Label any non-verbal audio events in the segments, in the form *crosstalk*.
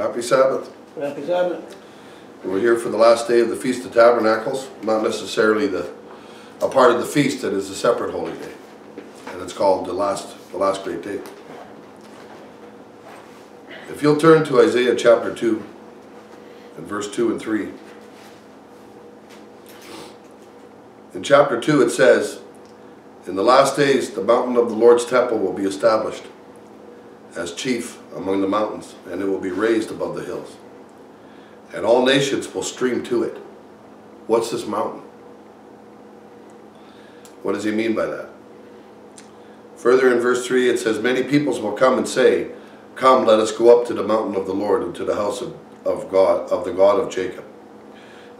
Happy Sabbath. Happy Sabbath. We're here for the last day of the Feast of Tabernacles, not necessarily the a part of the feast that is a separate holy day. And it's called the last the last great day. If you'll turn to Isaiah chapter 2 and verse 2 and 3. In chapter 2 it says, In the last days the mountain of the Lord's temple will be established as chief among the mountains, and it will be raised above the hills. And all nations will stream to it. What's this mountain? What does he mean by that? Further in verse 3 it says, Many peoples will come and say, Come, let us go up to the mountain of the Lord and to the house of, of God, of the God of Jacob.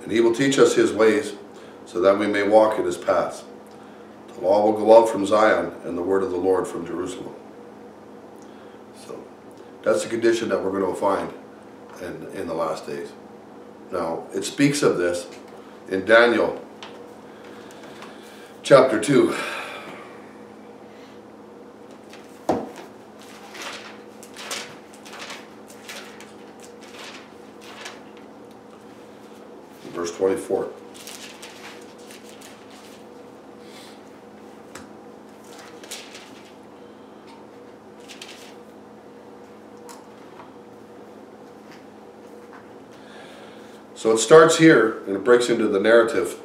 And he will teach us his ways, so that we may walk in his paths. The law will go out from Zion, and the word of the Lord from Jerusalem. That's the condition that we're going to find in, in the last days. Now, it speaks of this in Daniel chapter 2. Verse 24. So it starts here and it breaks into the narrative.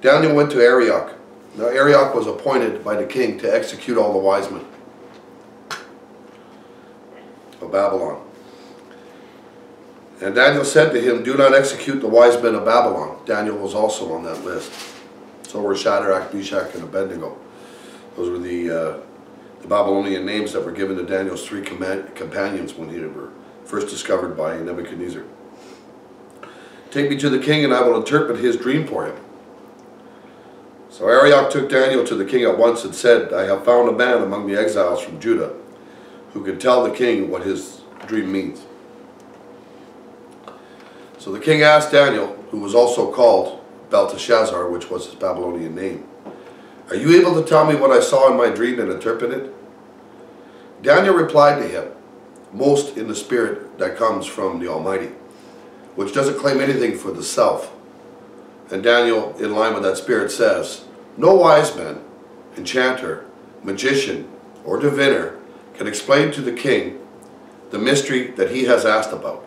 Daniel went to Arioch. Now Arioch was appointed by the king to execute all the wise men of Babylon. And Daniel said to him, Do not execute the wise men of Babylon. Daniel was also on that list. So were Shadrach, Meshach, and Abednego. Those were the, uh, the Babylonian names that were given to Daniel's three companions when he were first discovered by Nebuchadnezzar. Take me to the king, and I will interpret his dream for him. So Arioch took Daniel to the king at once and said, I have found a man among the exiles from Judah who can tell the king what his dream means. So the king asked Daniel, who was also called Belteshazzar, which was his Babylonian name, Are you able to tell me what I saw in my dream and interpret it? Daniel replied to him, Most in the spirit that comes from the Almighty which doesn't claim anything for the self. And Daniel, in line with that spirit, says, No wise man, enchanter, magician, or diviner can explain to the king the mystery that he has asked about.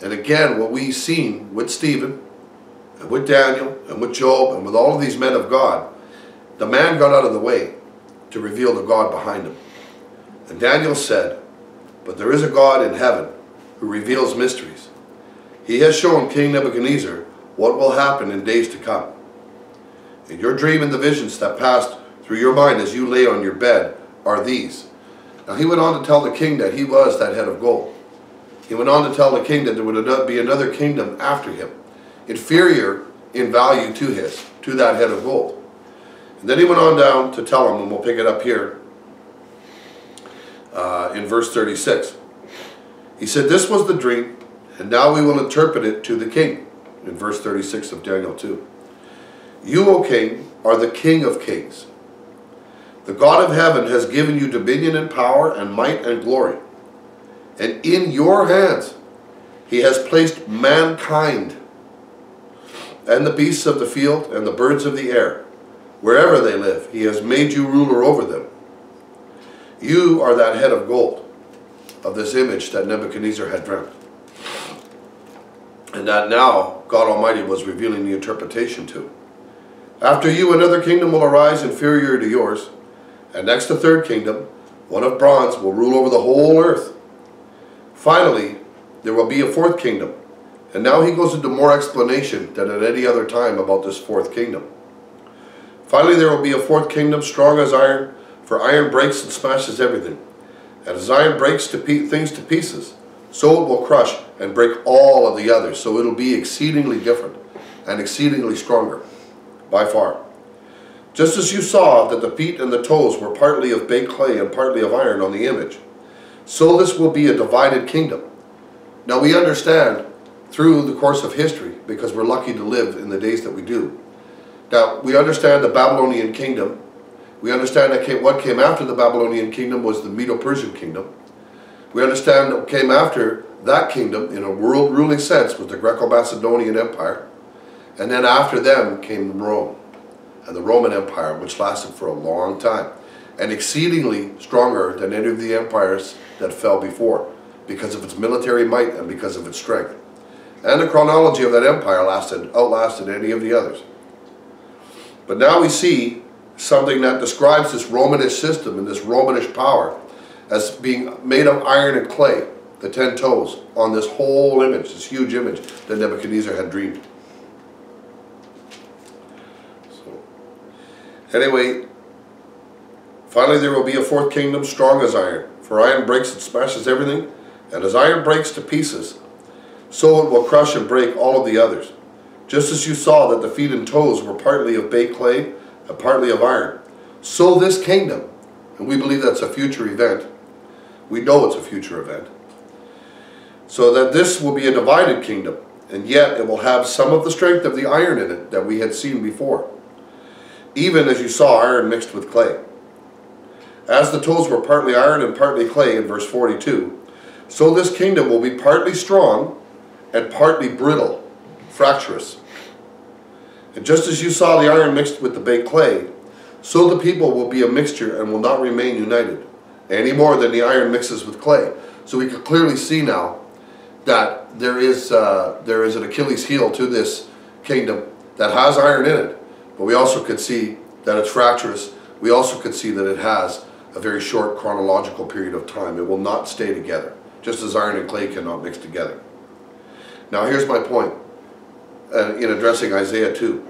And again, what we've seen with Stephen, and with Daniel, and with Job, and with all of these men of God, the man got out of the way to reveal the God behind him. And Daniel said, But there is a God in heaven who reveals mysteries. He has shown King Nebuchadnezzar what will happen in days to come. And your dream and the visions that passed through your mind as you lay on your bed are these. Now he went on to tell the king that he was that head of gold. He went on to tell the king that there would be another kingdom after him, inferior in value to his, to that head of gold. And then he went on down to tell him, and we'll pick it up here uh, in verse 36. He said, This was the dream and now we will interpret it to the king in verse 36 of Daniel 2. You, O king, are the king of kings. The God of heaven has given you dominion and power and might and glory. And in your hands he has placed mankind and the beasts of the field and the birds of the air. Wherever they live, he has made you ruler over them. You are that head of gold of this image that Nebuchadnezzar had dreamt and that now God Almighty was revealing the interpretation to. After you, another kingdom will arise inferior to yours, and next a third kingdom, one of bronze, will rule over the whole earth. Finally, there will be a fourth kingdom, and now he goes into more explanation than at any other time about this fourth kingdom. Finally, there will be a fourth kingdom, strong as iron, for iron breaks and smashes everything. And as iron breaks to things to pieces, so it will crush and break all of the others. So it'll be exceedingly different and exceedingly stronger, by far. Just as you saw that the feet and the toes were partly of baked clay and partly of iron on the image, so this will be a divided kingdom. Now we understand through the course of history, because we're lucky to live in the days that we do. Now, we understand the Babylonian kingdom. We understand that what came after the Babylonian kingdom was the Medo-Persian kingdom. We understand what came after That kingdom, in a world ruling sense, was the Greco Macedonian Empire. And then after them came Rome and the Roman Empire, which lasted for a long time and exceedingly stronger than any of the empires that fell before because of its military might and because of its strength. And the chronology of that empire lasted, outlasted any of the others. But now we see something that describes this Romanish system and this Romanish power as being made of iron and clay, the ten toes, on this whole image, this huge image that Nebuchadnezzar had dreamed. So, anyway, finally there will be a fourth kingdom strong as iron, for iron breaks and smashes everything, and as iron breaks to pieces, so it will crush and break all of the others. Just as you saw that the feet and toes were partly of baked clay and partly of iron, so this kingdom, and we believe that's a future event, we know it's a future event, so that this will be a divided kingdom, and yet it will have some of the strength of the iron in it that we had seen before, even as you saw iron mixed with clay. As the tools were partly iron and partly clay in verse 42, so this kingdom will be partly strong and partly brittle, fractious. And just as you saw the iron mixed with the baked clay, so the people will be a mixture and will not remain united, any more than the iron mixes with clay. So we can clearly see now that there is, uh, there is an Achilles heel to this kingdom that has iron in it, but we also could see that it's fractious. We also could see that it has a very short chronological period of time. It will not stay together, just as iron and clay cannot mix together. Now here's my point uh, in addressing Isaiah 2.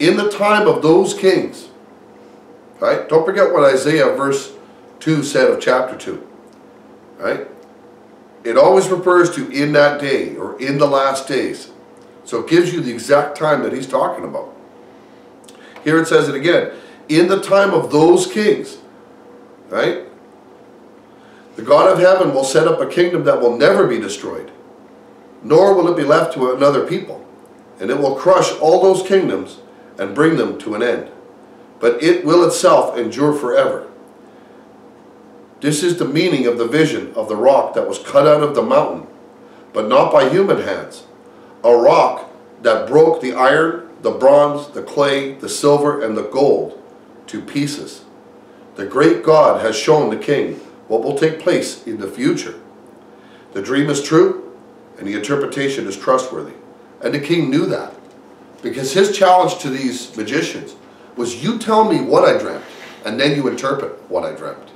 In the time of those kings, right? Don't forget what Isaiah verse 2 said of chapter 2, right? It always refers to in that day or in the last days. So it gives you the exact time that he's talking about. Here it says it again. In the time of those kings, right? The God of heaven will set up a kingdom that will never be destroyed, nor will it be left to another people. And it will crush all those kingdoms and bring them to an end. But it will itself endure forever. This is the meaning of the vision of the rock that was cut out of the mountain, but not by human hands. A rock that broke the iron, the bronze, the clay, the silver, and the gold to pieces. The great God has shown the king what will take place in the future. The dream is true, and the interpretation is trustworthy. And the king knew that. Because his challenge to these magicians was, you tell me what I dreamt, and then you interpret what I dreamt.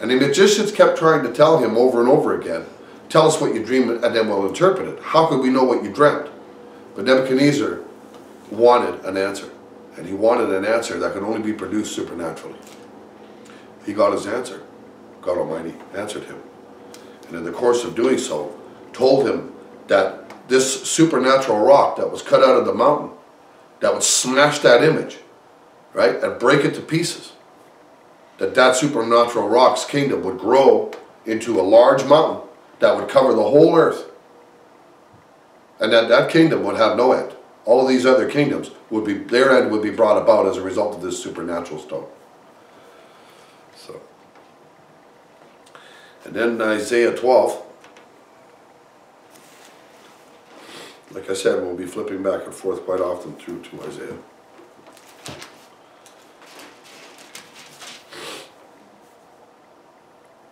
And the magicians kept trying to tell him over and over again, tell us what you dream and then we'll interpret it. How could we know what you dreamt? But Nebuchadnezzar wanted an answer. And he wanted an answer that could only be produced supernaturally. He got his answer. God Almighty answered him. And in the course of doing so, told him that this supernatural rock that was cut out of the mountain, that would smash that image, right, and break it to pieces, that that supernatural rock's kingdom would grow into a large mountain that would cover the whole earth. And that that kingdom would have no end. All of these other kingdoms would be, their end would be brought about as a result of this supernatural stone. So, and then Isaiah 12. Like I said, we'll be flipping back and forth quite often through to Isaiah.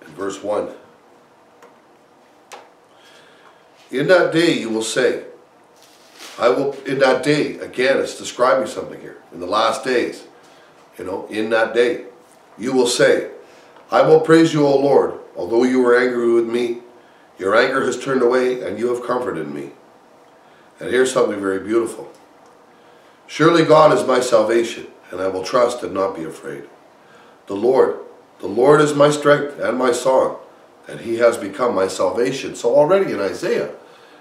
In verse 1. In that day you will say, I will, in that day, again, it's describing something here. In the last days, you know, in that day, you will say, I will praise you, O Lord, although you were angry with me. Your anger has turned away, and you have comforted me. And here's something very beautiful. Surely God is my salvation, and I will trust and not be afraid. The Lord, the Lord is my strength and my song, and he has become my salvation. So already in Isaiah,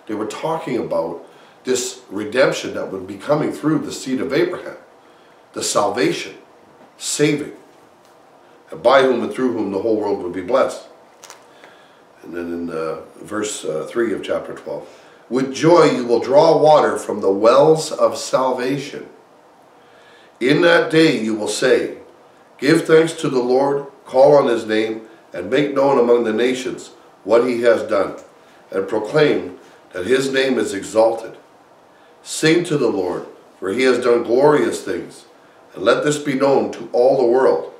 they were talking about this redemption that would be coming through the seed of Abraham, the salvation, saving, and by whom and through whom the whole world would be blessed. And then in uh, verse uh, 3 of chapter 12, with joy you will draw water from the wells of salvation. In that day you will say, Give thanks to the Lord, call on his name, and make known among the nations what he has done. and proclaim that his name is exalted. Sing to the Lord, for he has done glorious things, and let this be known to all the world.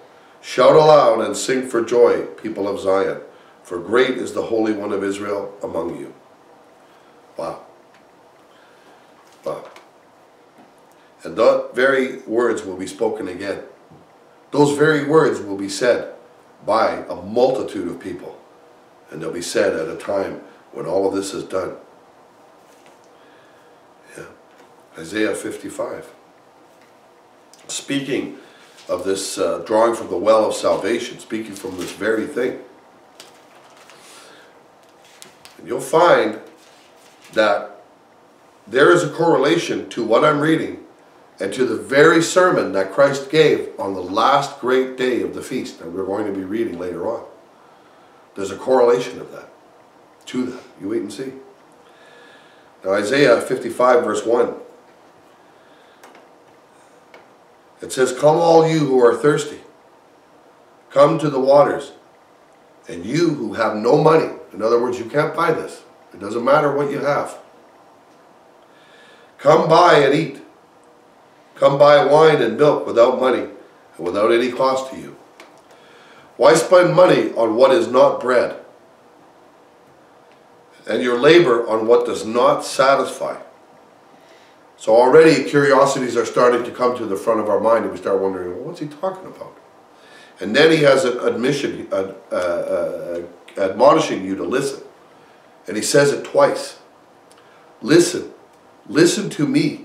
Shout aloud and sing for joy, people of Zion, for great is the Holy One of Israel among you. Wow. Wow. And those very words will be spoken again. Those very words will be said by a multitude of people. And they'll be said at a time when all of this is done. Yeah. Isaiah 55. Speaking of this uh, drawing from the well of salvation, speaking from this very thing. And you'll find that there is a correlation to what I'm reading and to the very sermon that Christ gave on the last great day of the feast that we're going to be reading later on. There's a correlation of that, to that. You wait and see. Now Isaiah 55 verse 1. It says, Come all you who are thirsty, come to the waters, and you who have no money. In other words, you can't buy this. It doesn't matter what you have. Come buy and eat. Come buy wine and milk without money and without any cost to you. Why spend money on what is not bread and your labor on what does not satisfy? So already curiosities are starting to come to the front of our mind and we start wondering, well, what's he talking about? And then he has an admission, uh, uh, uh, admonishing you to listen. And he says it twice. Listen, listen to me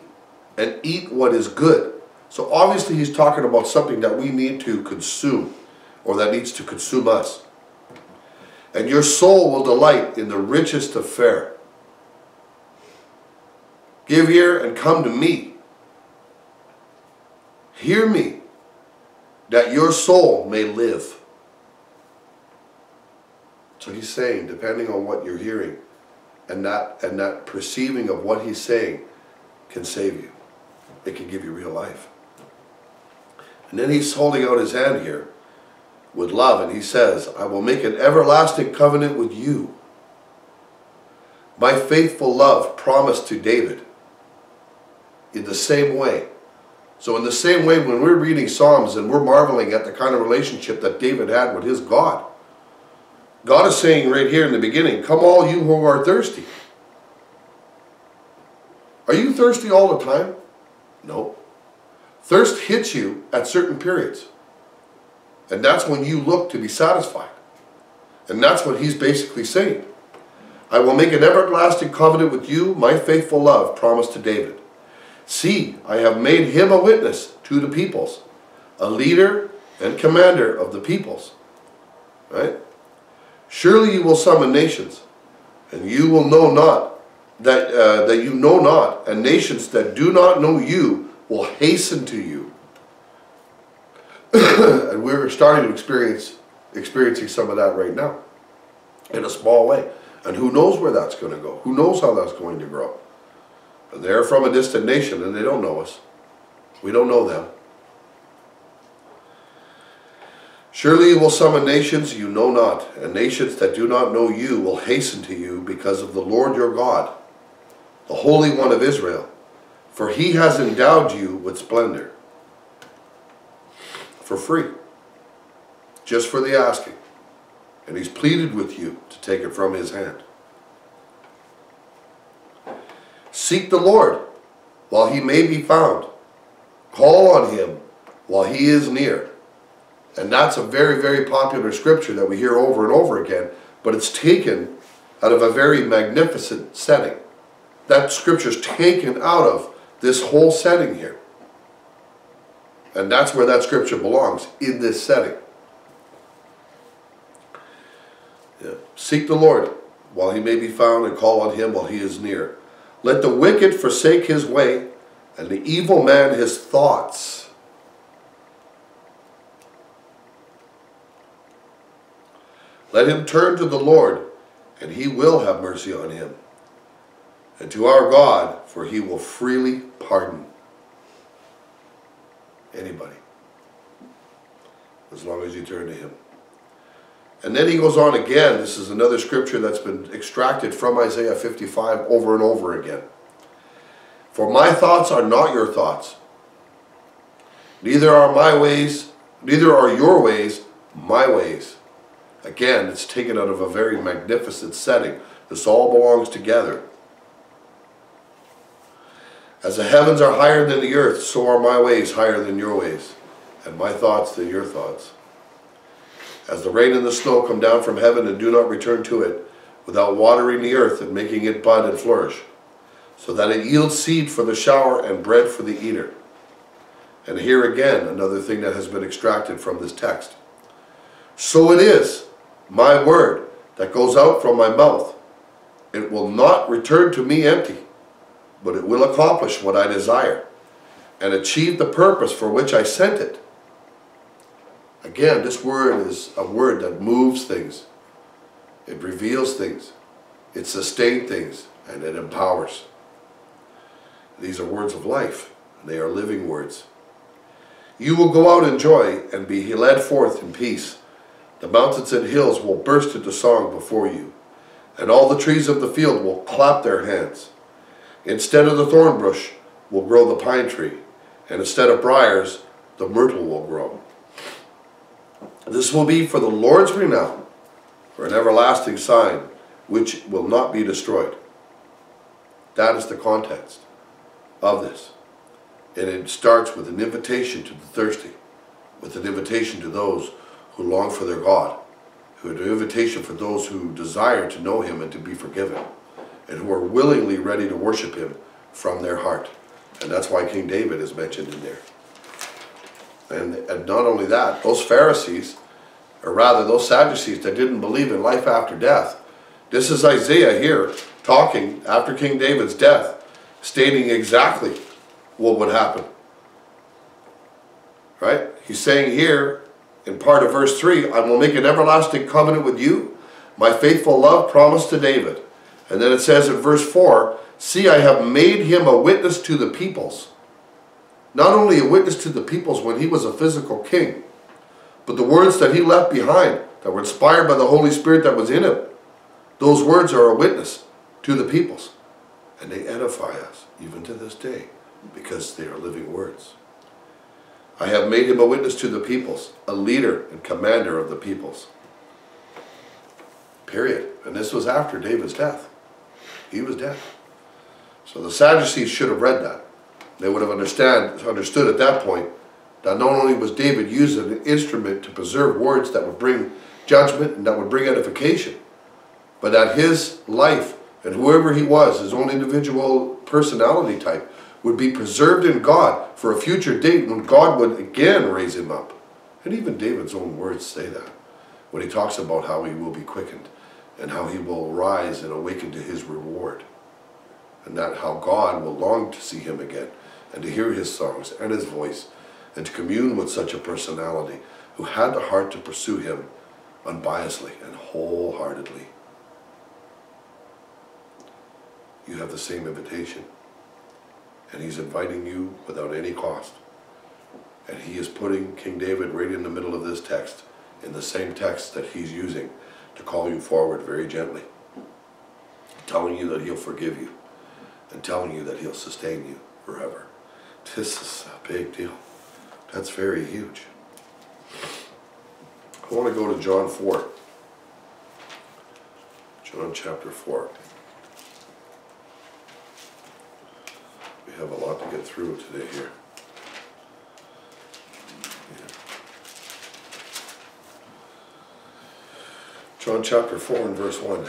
and eat what is good. So obviously he's talking about something that we need to consume or that needs to consume us. And your soul will delight in the richest of fare. Give ear and come to me. Hear me, that your soul may live. So he's saying, depending on what you're hearing, and that and that perceiving of what he's saying can save you. It can give you real life. And then he's holding out his hand here with love, and he says, I will make an everlasting covenant with you. My faithful love promised to David in the same way. So in the same way, when we're reading Psalms and we're marveling at the kind of relationship that David had with his God, God is saying right here in the beginning, come all you who are thirsty. Are you thirsty all the time? No. Thirst hits you at certain periods. And that's when you look to be satisfied. And that's what he's basically saying. I will make an everlasting covenant with you, my faithful love, promised to David. See, I have made him a witness to the peoples, a leader and commander of the peoples. Right? Surely you will summon nations, and you will know not that, uh, that you know not, and nations that do not know you will hasten to you. *coughs* and we're starting to experience experiencing some of that right now in a small way. And who knows where that's going to go? Who knows how that's going to grow? And They're from a distant nation and they don't know us. We don't know them. Surely you will summon nations you know not, and nations that do not know you will hasten to you because of the Lord your God, the Holy One of Israel, for he has endowed you with splendor. For free, just for the asking. And he's pleaded with you to take it from his hand. Seek the Lord while he may be found. Call on him while he is near. And that's a very, very popular scripture that we hear over and over again, but it's taken out of a very magnificent setting. That scripture is taken out of this whole setting here. And that's where that scripture belongs, in this setting. Yeah. Seek the Lord while he may be found and call on him while he is near. Let the wicked forsake his way and the evil man his thoughts. Let him turn to the Lord, and he will have mercy on him. And to our God, for he will freely pardon anybody, as long as you turn to him. And then he goes on again. This is another scripture that's been extracted from Isaiah 55 over and over again. For my thoughts are not your thoughts. Neither are my ways, neither are your ways my ways. Again, it's taken out of a very magnificent setting. This all belongs together. As the heavens are higher than the earth, so are my ways higher than your ways, and my thoughts than your thoughts. As the rain and the snow come down from heaven and do not return to it, without watering the earth and making it bud and flourish, so that it yields seed for the shower and bread for the eater. And here again, another thing that has been extracted from this text. So it is, my word, that goes out from my mouth. It will not return to me empty, but it will accomplish what I desire, and achieve the purpose for which I sent it. Again, this word is a word that moves things. It reveals things. It sustains things. And it empowers. These are words of life. They are living words. You will go out in joy and be led forth in peace. The mountains and hills will burst into song before you, and all the trees of the field will clap their hands. Instead of the thorn bush will grow the pine tree, and instead of briars, the myrtle will grow. This will be for the Lord's renown, for an everlasting sign, which will not be destroyed. That is the context of this. And it starts with an invitation to the thirsty, with an invitation to those who long for their God, who an invitation for those who desire to know Him and to be forgiven, and who are willingly ready to worship Him from their heart. And that's why King David is mentioned in there. And, and not only that, those Pharisees, or rather those Sadducees that didn't believe in life after death, this is Isaiah here talking after King David's death, stating exactly what would happen. Right? He's saying here in part of verse 3, I will make an everlasting covenant with you, my faithful love promised to David. And then it says in verse 4, See, I have made him a witness to the peoples not only a witness to the peoples when he was a physical king, but the words that he left behind that were inspired by the Holy Spirit that was in him, those words are a witness to the peoples. And they edify us, even to this day, because they are living words. I have made him a witness to the peoples, a leader and commander of the peoples. Period. And this was after David's death. He was dead. So the Sadducees should have read that. They would have understand, understood at that point that not only was David using an instrument to preserve words that would bring judgment and that would bring edification, but that his life and whoever he was, his own individual personality type, would be preserved in God for a future date when God would again raise him up. And even David's own words say that when he talks about how he will be quickened and how he will rise and awaken to his reward. And that how God will long to see him again and to hear his songs and his voice and to commune with such a personality who had the heart to pursue him unbiasedly and wholeheartedly. You have the same invitation. And he's inviting you without any cost. And he is putting King David right in the middle of this text, in the same text that he's using to call you forward very gently, telling you that he'll forgive you, and telling you that he'll sustain you forever. This is a big deal. That's very huge. I want to go to John 4. John chapter 4. We have a lot to get through today here. John chapter 4 and verse 1.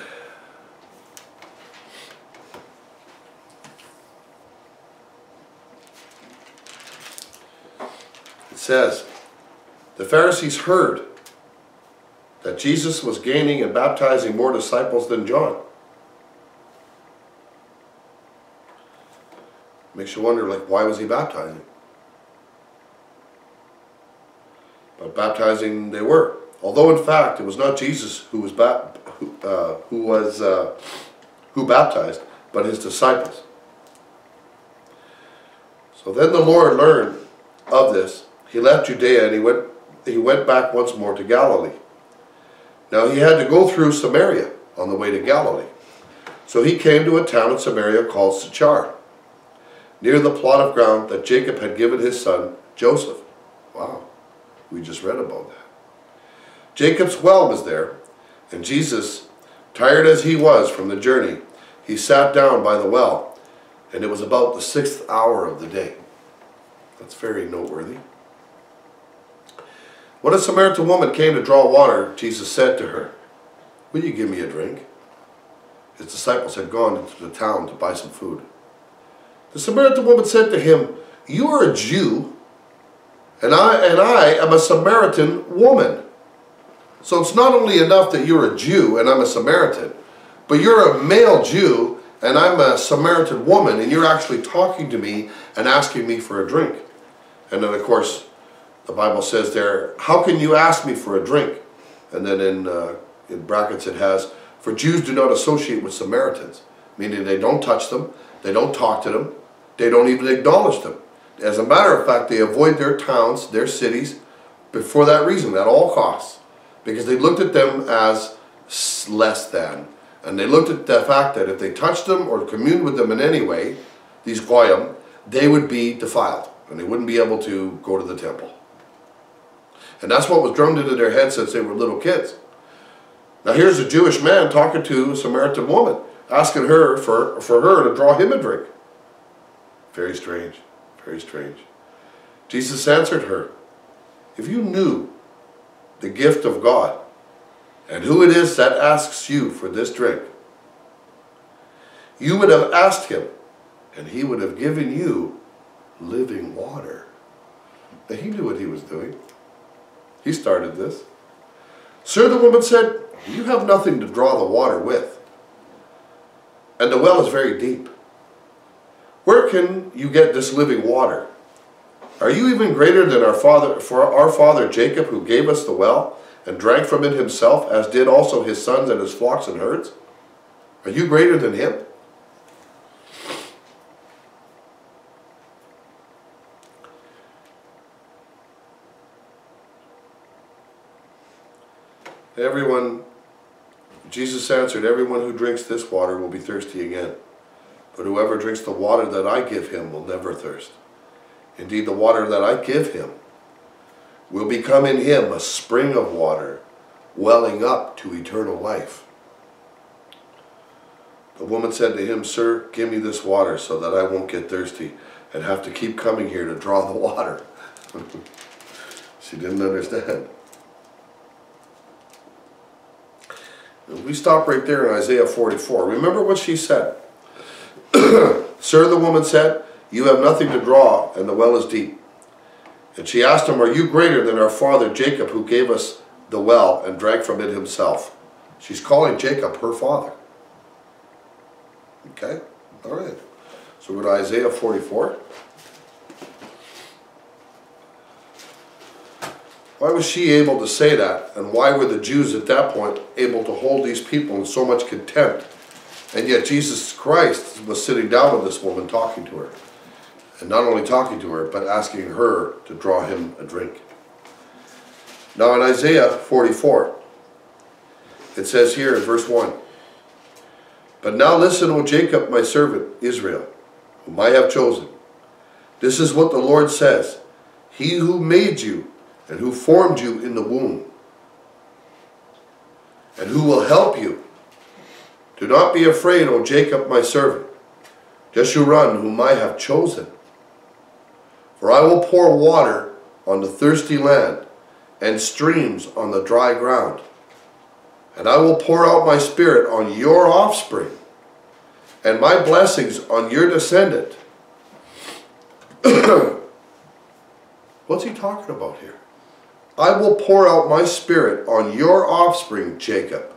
It says, the Pharisees heard that Jesus was gaining and baptizing more disciples than John. Makes you wonder, like, why was he baptizing? But baptizing they were. Although in fact it was not Jesus who was who, uh, who was uh, who baptized, but his disciples. So then the Lord learned of this he left Judea and he went, he went back once more to Galilee. Now he had to go through Samaria on the way to Galilee. So he came to a town in Samaria called Sychar, near the plot of ground that Jacob had given his son Joseph. Wow, we just read about that. Jacob's well was there, and Jesus, tired as he was from the journey, he sat down by the well, and it was about the sixth hour of the day. That's very noteworthy. When a Samaritan woman came to draw water, Jesus said to her, Will you give me a drink? His disciples had gone into the town to buy some food. The Samaritan woman said to him, You are a Jew, and I, and I am a Samaritan woman. So it's not only enough that you're a Jew and I'm a Samaritan, but you're a male Jew and I'm a Samaritan woman and you're actually talking to me and asking me for a drink. And then of course, the Bible says there, how can you ask me for a drink? And then in, uh, in brackets it has, for Jews do not associate with Samaritans, meaning they don't touch them, they don't talk to them, they don't even acknowledge them. As a matter of fact, they avoid their towns, their cities, for that reason, at all costs. Because they looked at them as less than. And they looked at the fact that if they touched them or communed with them in any way, these goyim, they would be defiled. And they wouldn't be able to go to the temple. And that's what was drummed into their heads since they were little kids. Now here's a Jewish man talking to a Samaritan woman, asking her for, for her to draw him a drink. Very strange, very strange. Jesus answered her, If you knew the gift of God and who it is that asks you for this drink, you would have asked him, and he would have given you living water. Now, he knew what he was doing. He started this. Sir, the woman said, you have nothing to draw the water with. And the well is very deep. Where can you get this living water? Are you even greater than our father, for our father Jacob, who gave us the well and drank from it himself, as did also his sons and his flocks and herds? Are you greater than him? Everyone, Jesus answered, everyone who drinks this water will be thirsty again. But whoever drinks the water that I give him will never thirst. Indeed, the water that I give him will become in him a spring of water, welling up to eternal life. The woman said to him, Sir, give me this water so that I won't get thirsty and have to keep coming here to draw the water. *laughs* she didn't understand. We stop right there in Isaiah 44. Remember what she said. *clears throat* Sir, the woman said, you have nothing to draw, and the well is deep. And she asked him, Are you greater than our father Jacob, who gave us the well and drank from it himself? She's calling Jacob her father. Okay? All right. So we go to Isaiah 44. Why was she able to say that? And why were the Jews at that point able to hold these people in so much contempt? And yet Jesus Christ was sitting down with this woman talking to her. And not only talking to her, but asking her to draw him a drink. Now in Isaiah 44, it says here in verse 1, But now listen, O Jacob, my servant, Israel, whom I have chosen. This is what the Lord says, He who made you and who formed you in the womb, and who will help you. Do not be afraid, O Jacob, my servant, Jeshurun, whom I have chosen. For I will pour water on the thirsty land, and streams on the dry ground. And I will pour out my spirit on your offspring, and my blessings on your descendant. *clears throat* What's he talking about here? I will pour out my spirit on your offspring, Jacob,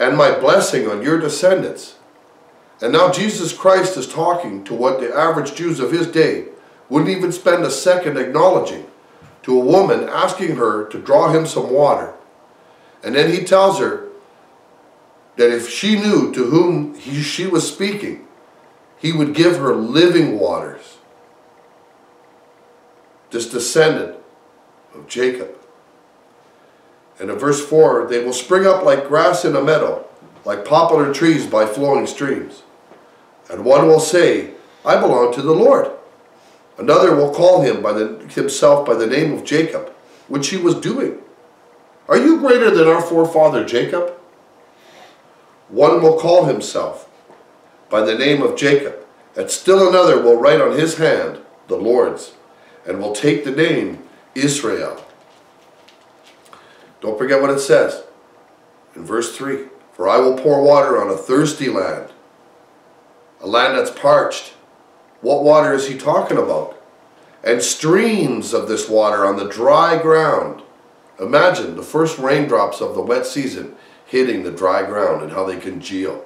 and my blessing on your descendants. And now Jesus Christ is talking to what the average Jews of his day wouldn't even spend a second acknowledging to a woman asking her to draw him some water. And then he tells her that if she knew to whom he, she was speaking, he would give her living waters. This descendant of Jacob. And in verse 4, they will spring up like grass in a meadow, like poplar trees by flowing streams. And one will say, I belong to the Lord. Another will call him by the, himself by the name of Jacob, which he was doing. Are you greater than our forefather Jacob? One will call himself by the name of Jacob, and still another will write on his hand, the Lord's, and will take the name Israel. Don't forget what it says in verse 3 For I will pour water on a thirsty land, a land that's parched. What water is he talking about? And streams of this water on the dry ground. Imagine the first raindrops of the wet season hitting the dry ground and how they congeal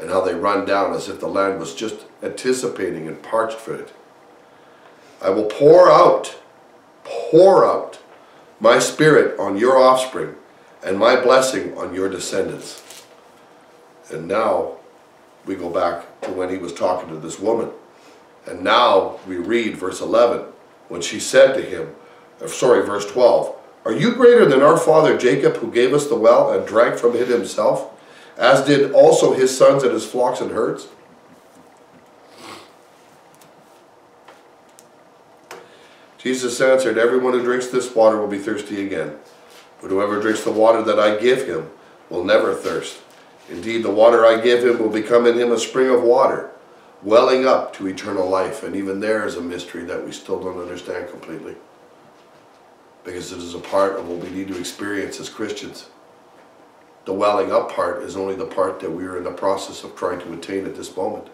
and how they run down as if the land was just anticipating and parched for it. I will pour out, pour out my spirit on your offspring and my blessing on your descendants. And now we go back to when he was talking to this woman. And now we read verse 11 when she said to him, uh, sorry, verse 12, Are you greater than our father Jacob who gave us the well and drank from it himself, as did also his sons and his flocks and herds? Jesus answered, Everyone who drinks this water will be thirsty again. But whoever drinks the water that I give him will never thirst. Indeed, the water I give him will become in him a spring of water, welling up to eternal life. And even there is a mystery that we still don't understand completely. Because it is a part of what we need to experience as Christians. The welling up part is only the part that we are in the process of trying to attain at this moment.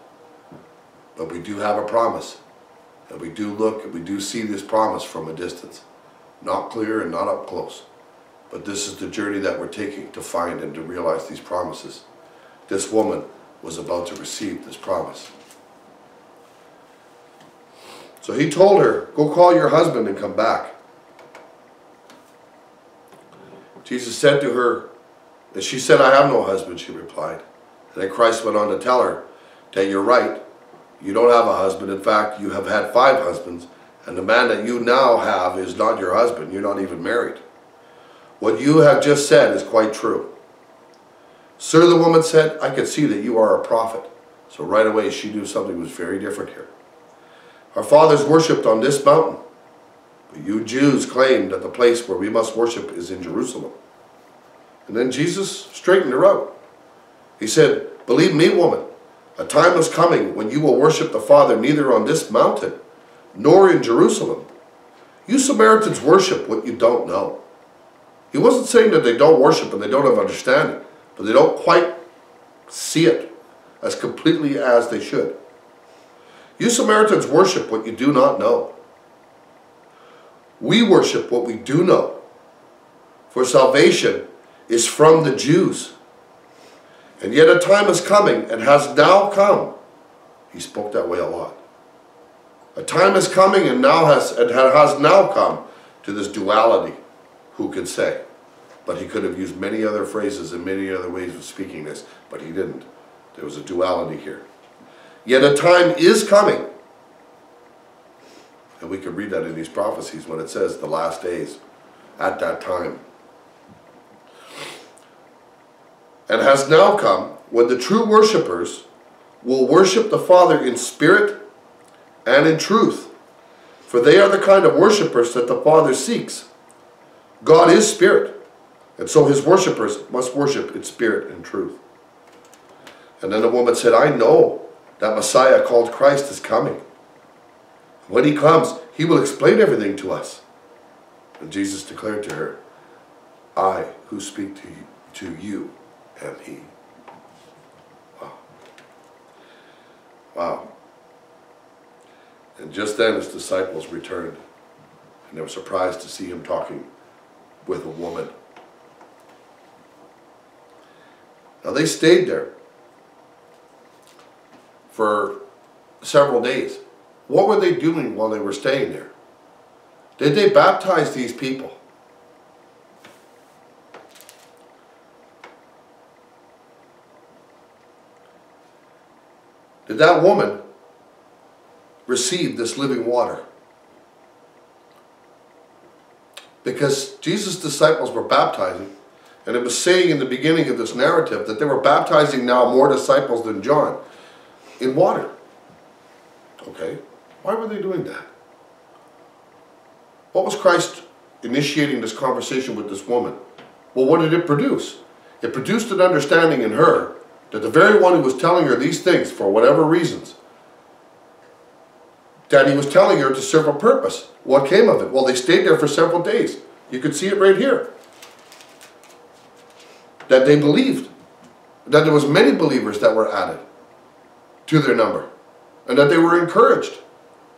But we do have a promise and we do look and we do see this promise from a distance. Not clear and not up close. But this is the journey that we're taking to find and to realize these promises. This woman was about to receive this promise. So he told her, Go call your husband and come back. Jesus said to her, and she said, I have no husband, she replied. And then Christ went on to tell her that you're right, you don't have a husband. In fact, you have had five husbands, and the man that you now have is not your husband. You're not even married. What you have just said is quite true. Sir, the woman said, I can see that you are a prophet. So right away she knew something was very different here. Our fathers worshipped on this mountain, but you Jews claim that the place where we must worship is in Jerusalem. And then Jesus straightened her out. He said, Believe me, woman, a time is coming when you will worship the Father neither on this mountain nor in Jerusalem. You Samaritans worship what you don't know. He wasn't saying that they don't worship and they don't have understanding, but they don't quite see it as completely as they should. You Samaritans worship what you do not know. We worship what we do know. For salvation is from the Jews. And yet a time is coming and has now come. He spoke that way a lot. A time is coming and now has and has now come to this duality. Who could say? But he could have used many other phrases and many other ways of speaking this, but he didn't. There was a duality here. Yet a time is coming. And we can read that in these prophecies when it says the last days at that time. and has now come when the true worshippers will worship the Father in spirit and in truth. For they are the kind of worshippers that the Father seeks. God is spirit, and so his worshippers must worship in spirit and truth. And then the woman said, I know that Messiah called Christ is coming. When he comes, he will explain everything to us. And Jesus declared to her, I who speak to you, to you am he. Wow. Wow. And just then his disciples returned, and they were surprised to see him talking with a woman. Now they stayed there for several days. What were they doing while they were staying there? Did they baptize these people? Did that woman receive this living water? Because Jesus' disciples were baptizing, And it was saying in the beginning of this narrative that they were baptizing now more disciples than John in water. Okay, why were they doing that? What was Christ initiating this conversation with this woman? Well, what did it produce? It produced an understanding in her that the very one who was telling her these things, for whatever reasons, that he was telling her to serve a purpose. What came of it? Well, they stayed there for several days. You could see it right here. That they believed. That there was many believers that were added to their number. And that they were encouraged.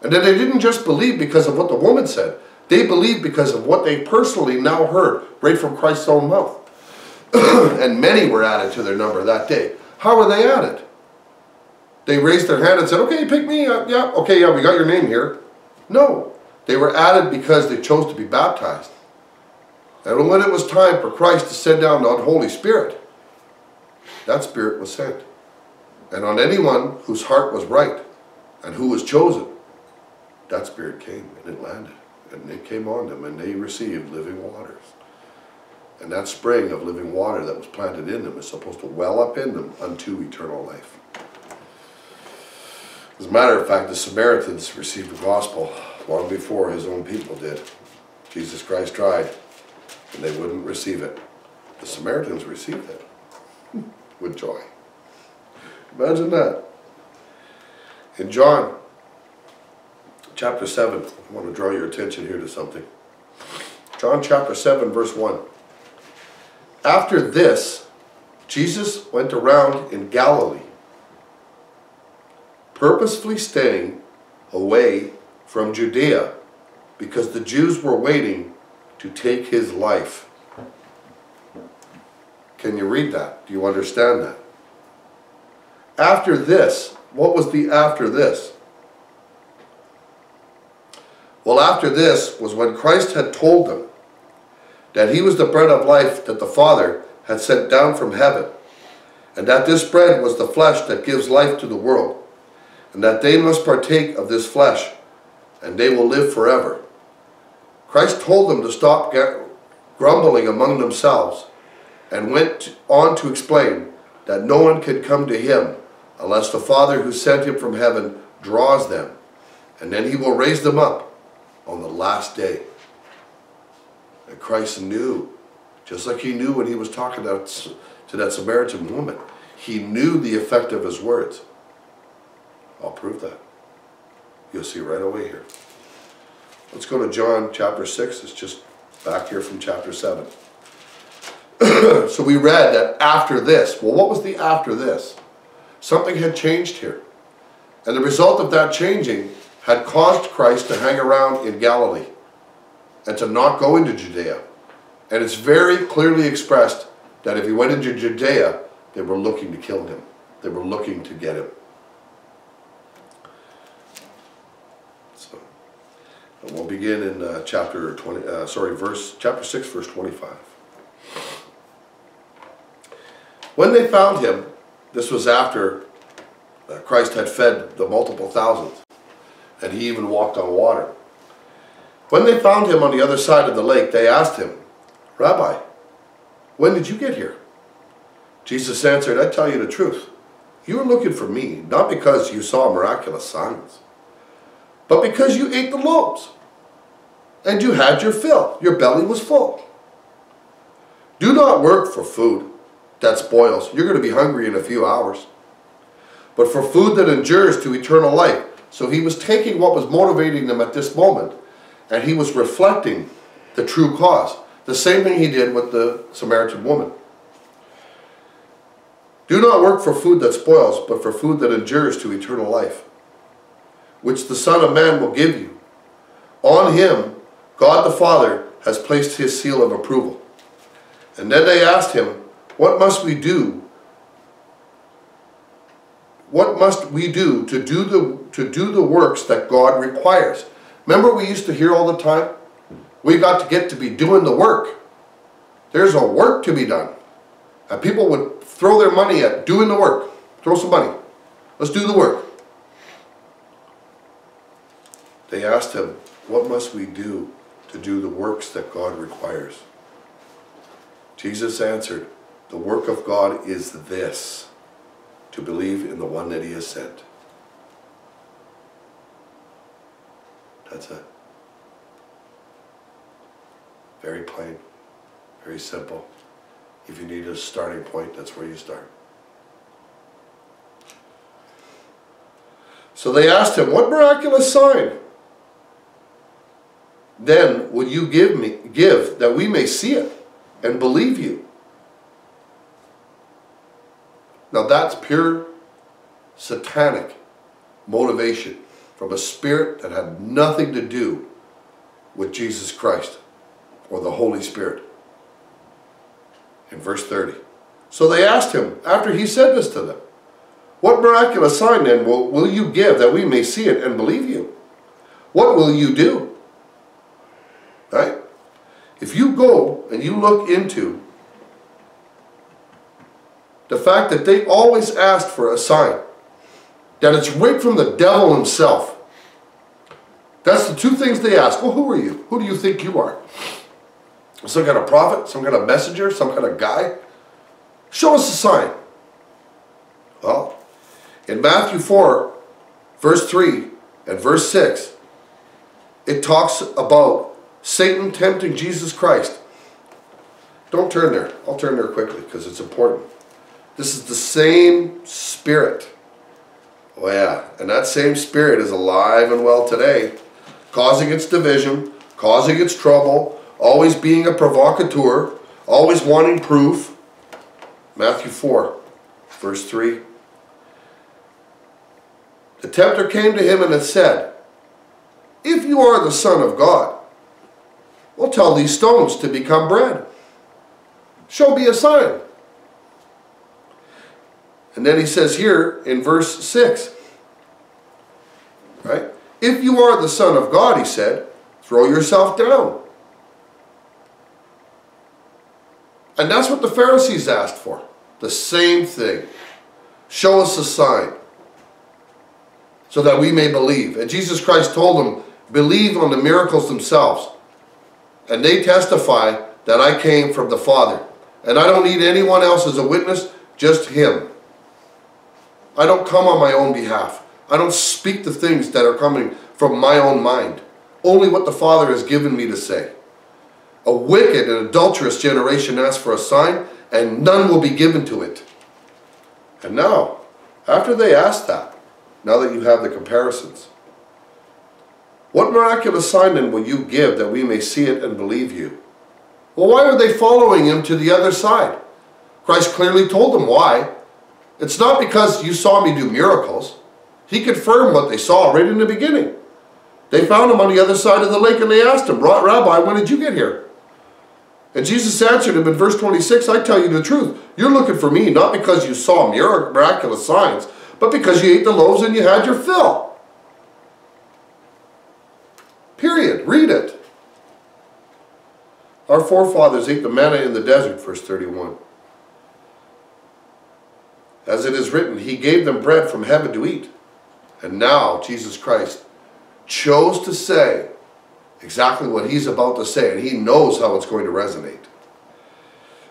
And that they didn't just believe because of what the woman said. They believed because of what they personally now heard right from Christ's own mouth. *clears throat* and many were added to their number that day. How were they added? They raised their hand and said, okay, pick me up. Yeah, okay, yeah, we got your name here. No. They were added because they chose to be baptized. And when it was time for Christ to send down the Holy Spirit, that Spirit was sent. And on anyone whose heart was right and who was chosen, that Spirit came and it landed. And it came on them and they received living waters. And that spring of living water that was planted in them is supposed to well up in them unto eternal life. As a matter of fact, the Samaritans received the gospel long before his own people did. Jesus Christ tried, and they wouldn't receive it. The Samaritans received it *laughs* with joy. Imagine that. In John chapter 7, I want to draw your attention here to something. John chapter 7, verse 1. After this, Jesus went around in Galilee, purposefully staying away from Judea because the Jews were waiting to take his life. Can you read that? Do you understand that? After this, what was the after this? Well, after this was when Christ had told them that he was the bread of life that the Father had sent down from heaven, and that this bread was the flesh that gives life to the world, and that they must partake of this flesh, and they will live forever. Christ told them to stop grumbling among themselves, and went on to explain that no one could come to him unless the Father who sent him from heaven draws them, and then he will raise them up on the last day. And Christ knew, just like he knew when he was talking to, to that Samaritan woman, he knew the effect of his words. I'll prove that. You'll see right away here. Let's go to John chapter 6. It's just back here from chapter 7. *clears throat* so we read that after this. Well, what was the after this? Something had changed here. And the result of that changing had caused Christ to hang around in Galilee and to not go into Judea. And it's very clearly expressed that if he went into Judea, they were looking to kill him. They were looking to get him. So, we'll begin in uh, chapter 20, uh, sorry, verse, chapter 6, verse 25. When they found him, this was after uh, Christ had fed the multiple thousands, and he even walked on water. When they found him on the other side of the lake, they asked him, Rabbi, when did you get here? Jesus answered, I tell you the truth. You were looking for me, not because you saw miraculous signs, but because you ate the loaves, and you had your fill. Your belly was full. Do not work for food that spoils. You're going to be hungry in a few hours. But for food that endures to eternal life. So he was taking what was motivating them at this moment and he was reflecting the true cause. The same thing he did with the Samaritan woman. Do not work for food that spoils, but for food that endures to eternal life, which the Son of Man will give you. On him, God the Father has placed his seal of approval. And then they asked him, What must we do? What must we do to do the, to do the works that God requires? Remember we used to hear all the time? We got to get to be doing the work. There's a work to be done. And people would throw their money at doing the work. Throw some money. Let's do the work. They asked him, what must we do to do the works that God requires? Jesus answered, The work of God is this, to believe in the one that he has sent. That's it. Very plain, very simple. If you need a starting point, that's where you start. So they asked him, What miraculous sign? Then will you give me give that we may see it and believe you? Now that's pure satanic motivation from a spirit that had nothing to do with Jesus Christ or the Holy Spirit. In verse 30. So they asked him, after he said this to them, What miraculous sign then will, will you give that we may see it and believe you? What will you do? Right? If you go and you look into the fact that they always asked for a sign, that it's right from the devil himself. That's the two things they ask. Well, who are you? Who do you think you are? Some kind of prophet? Some kind of messenger? Some kind of guy? Show us a sign. Well, in Matthew 4, verse 3 and verse 6, it talks about Satan tempting Jesus Christ. Don't turn there. I'll turn there quickly because it's important. This is the same spirit. Oh yeah, and that same spirit is alive and well today, causing its division, causing its trouble, always being a provocateur, always wanting proof. Matthew 4, verse 3. The tempter came to him and said, If you are the Son of God, well, tell these stones to become bread. Show me a sign. And then he says here in verse 6, right? If you are the Son of God, he said, throw yourself down. And that's what the Pharisees asked for. The same thing. Show us a sign so that we may believe. And Jesus Christ told them, believe on the miracles themselves. And they testify that I came from the Father. And I don't need anyone else as a witness, just Him. I don't come on my own behalf. I don't speak the things that are coming from my own mind. Only what the Father has given me to say. A wicked and adulterous generation asks for a sign, and none will be given to it. And now, after they asked that, now that you have the comparisons, what miraculous sign then will you give that we may see it and believe you? Well, why are they following him to the other side? Christ clearly told them why. It's not because you saw me do miracles. He confirmed what they saw right in the beginning. They found him on the other side of the lake and they asked him, Rabbi, when did you get here? And Jesus answered him in verse 26, I tell you the truth. You're looking for me not because you saw miraculous signs, but because you ate the loaves and you had your fill. Period. Read it. Our forefathers ate the manna in the desert, verse 31. As it is written, He gave them bread from heaven to eat. And now, Jesus Christ chose to say exactly what He's about to say, and He knows how it's going to resonate.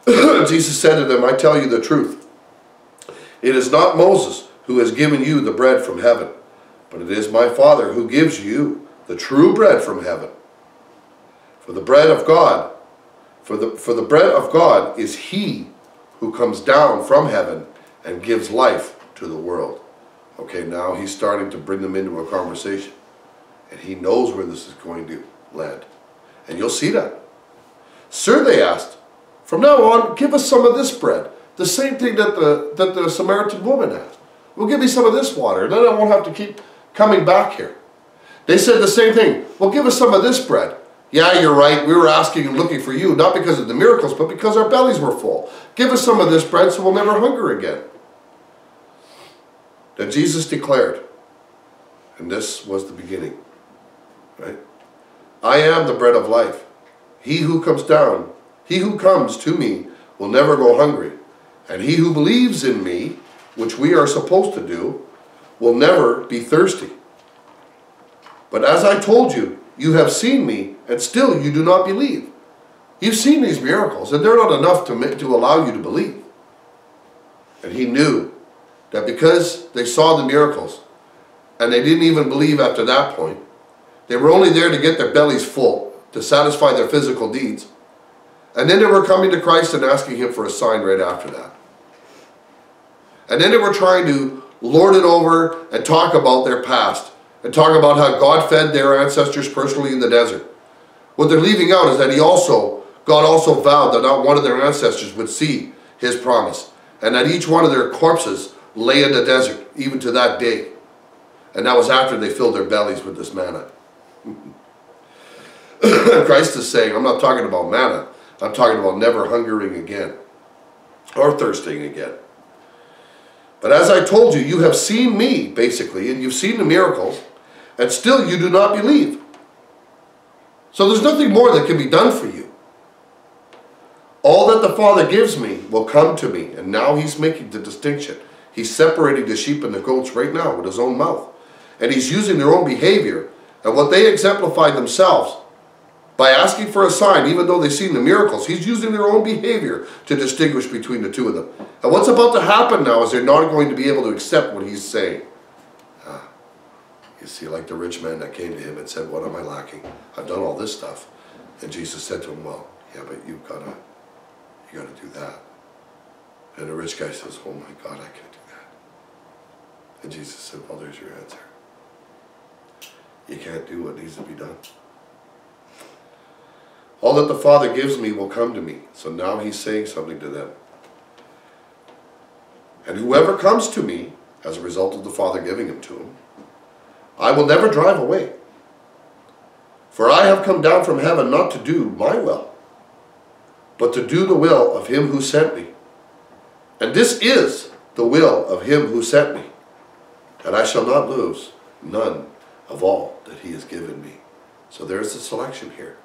*clears throat* Jesus said to them, I tell you the truth. It is not Moses who has given you the bread from heaven, but it is my Father who gives you the true bread from heaven. For the bread of God, for the, for the bread of God is He who comes down from heaven and gives life to the world. Okay, now he's starting to bring them into a conversation. And he knows where this is going to land. And you'll see that. Sir, they asked, from now on, give us some of this bread. The same thing that the, that the Samaritan woman asked. Well, give me some of this water, then I won't have to keep coming back here. They said the same thing. Well, give us some of this bread. Yeah, you're right. We were asking and looking for you, not because of the miracles, but because our bellies were full. Give us some of this bread so we'll never hunger again. Then Jesus declared, and this was the beginning, right? I am the bread of life. He who comes down, he who comes to me will never go hungry. And he who believes in me, which we are supposed to do, will never be thirsty. But as I told you, you have seen me, and still you do not believe. You've seen these miracles, and they're not enough to, to allow you to believe. And he knew that because they saw the miracles, and they didn't even believe after that point, they were only there to get their bellies full, to satisfy their physical needs. And then they were coming to Christ and asking him for a sign right after that. And then they were trying to lord it over and talk about their past and talk about how God fed their ancestors personally in the desert. What they're leaving out is that he also, God also vowed that not one of their ancestors would see his promise and that each one of their corpses lay in the desert even to that day. And that was after they filled their bellies with this manna. *coughs* Christ is saying, I'm not talking about manna. I'm talking about never hungering again or thirsting again. But as I told you, you have seen me, basically, and you've seen the miracles, and still you do not believe. So there's nothing more that can be done for you. All that the Father gives me will come to me. And now he's making the distinction. He's separating the sheep and the goats right now with his own mouth. And he's using their own behavior and what they exemplified themselves by asking for a sign, even though they've seen the miracles. He's using their own behavior to distinguish between the two of them. And what's about to happen now is they're not going to be able to accept what he's saying. Ah, you see, like the rich man that came to him and said, what am I lacking? I've done all this stuff. And Jesus said to him, well, yeah, but you've got to, you got to do that. And the rich guy says, oh my God, I can't. And Jesus said, well, there's your answer. You can't do what needs to be done. All that the Father gives me will come to me. So now he's saying something to them. And whoever comes to me, as a result of the Father giving him to him, I will never drive away. For I have come down from heaven not to do my will, but to do the will of him who sent me. And this is the will of him who sent me, that I shall not lose none of all that he has given me. So there's a selection here.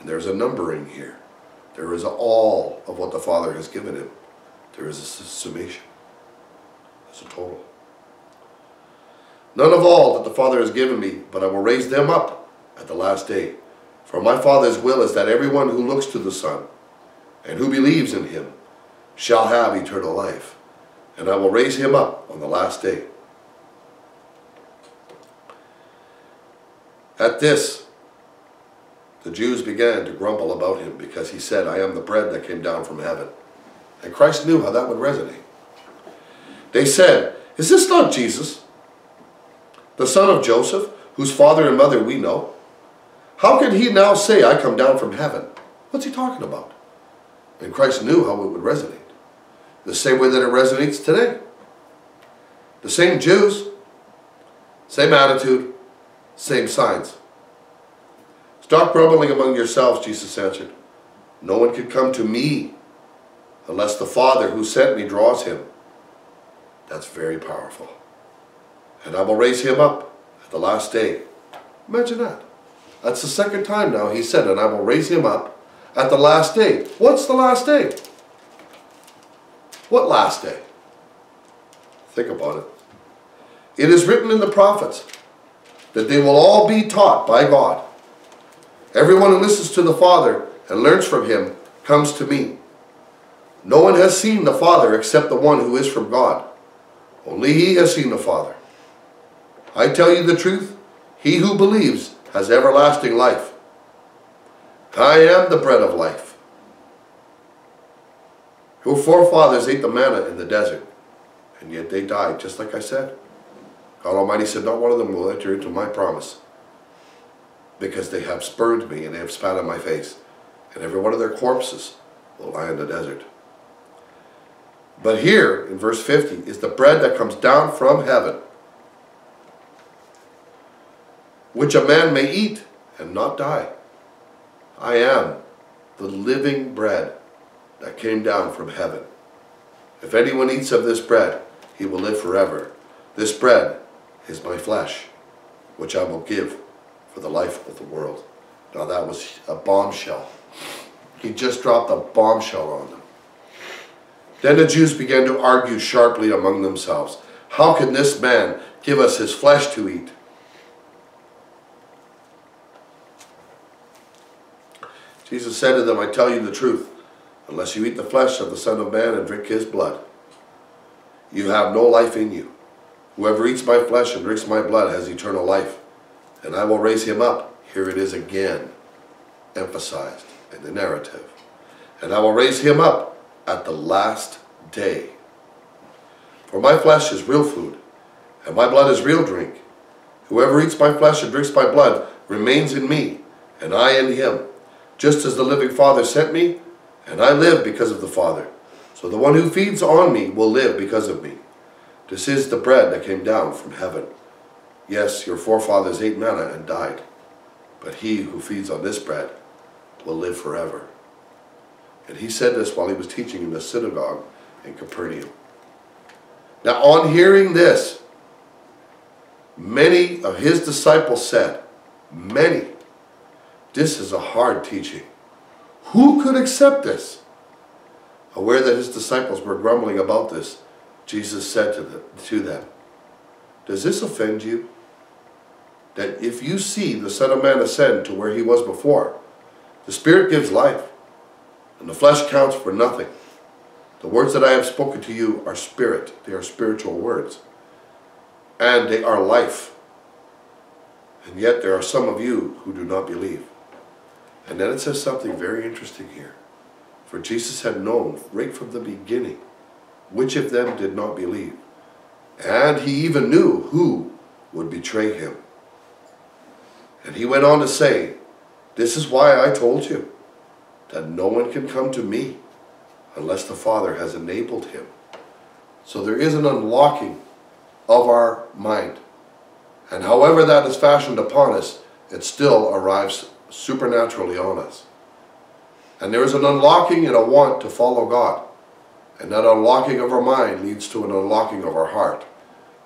And there's a numbering here. There is all of what the Father has given him. There is a summation. There's a total. None of all that the Father has given me, but I will raise them up at the last day. For my Father's will is that everyone who looks to the Son and who believes in him shall have eternal life. And I will raise him up on the last day. At this, the Jews began to grumble about him because he said, I am the bread that came down from heaven. And Christ knew how that would resonate. They said, Is this not Jesus, the son of Joseph, whose father and mother we know? How can he now say, I come down from heaven? What's he talking about? And Christ knew how it would resonate. The same way that it resonates today. The same Jews, same attitude, same signs. Stop grumbling among yourselves, Jesus answered. No one can come to me unless the Father who sent me draws him. That's very powerful. And I will raise him up at the last day. Imagine that. That's the second time now he said, and I will raise him up at the last day. What's the last day? What last day? Think about it. It is written in the prophets that they will all be taught by God. Everyone who listens to the Father and learns from him comes to me. No one has seen the Father except the one who is from God. Only he has seen the Father. I tell you the truth, he who believes has everlasting life. I am the bread of life. Your forefathers ate the manna in the desert, and yet they died, just like I said. God Almighty said, not one of them will enter into my promise because they have spurned me and they have spat on my face. And every one of their corpses will lie in the desert. But here, in verse 50, is the bread that comes down from heaven, which a man may eat and not die. I am the living bread that came down from heaven. If anyone eats of this bread, he will live forever. This bread is my flesh, which I will give for the life of the world. Now that was a bombshell. He just dropped a bombshell on them. Then the Jews began to argue sharply among themselves. How can this man give us his flesh to eat? Jesus said to them, I tell you the truth, unless you eat the flesh of the Son of Man and drink his blood, you have no life in you. Whoever eats my flesh and drinks my blood has eternal life, and I will raise him up. Here it is again, emphasized in the narrative. And I will raise him up at the last day. For my flesh is real food, and my blood is real drink. Whoever eats my flesh and drinks my blood remains in me, and I in him. Just as the living Father sent me, and I live because of the Father. So the one who feeds on me will live because of me. This is the bread that came down from heaven. Yes, your forefathers ate manna and died, but he who feeds on this bread will live forever. And he said this while he was teaching in the synagogue in Capernaum. Now, on hearing this, many of his disciples said, Many, this is a hard teaching. Who could accept this? Aware that his disciples were grumbling about this, Jesus said to them, to them, Does this offend you? That if you see the Son of Man ascend to where he was before, the Spirit gives life, and the flesh counts for nothing. The words that I have spoken to you are spirit. They are spiritual words. And they are life. And yet there are some of you who do not believe. And then it says something very interesting here. For Jesus had known right from the beginning which of them did not believe. And he even knew who would betray him. And he went on to say, This is why I told you that no one can come to me unless the Father has enabled him. So there is an unlocking of our mind. And however that is fashioned upon us, it still arrives supernaturally on us. And there is an unlocking and a want to follow God. And that unlocking of our mind leads to an unlocking of our heart.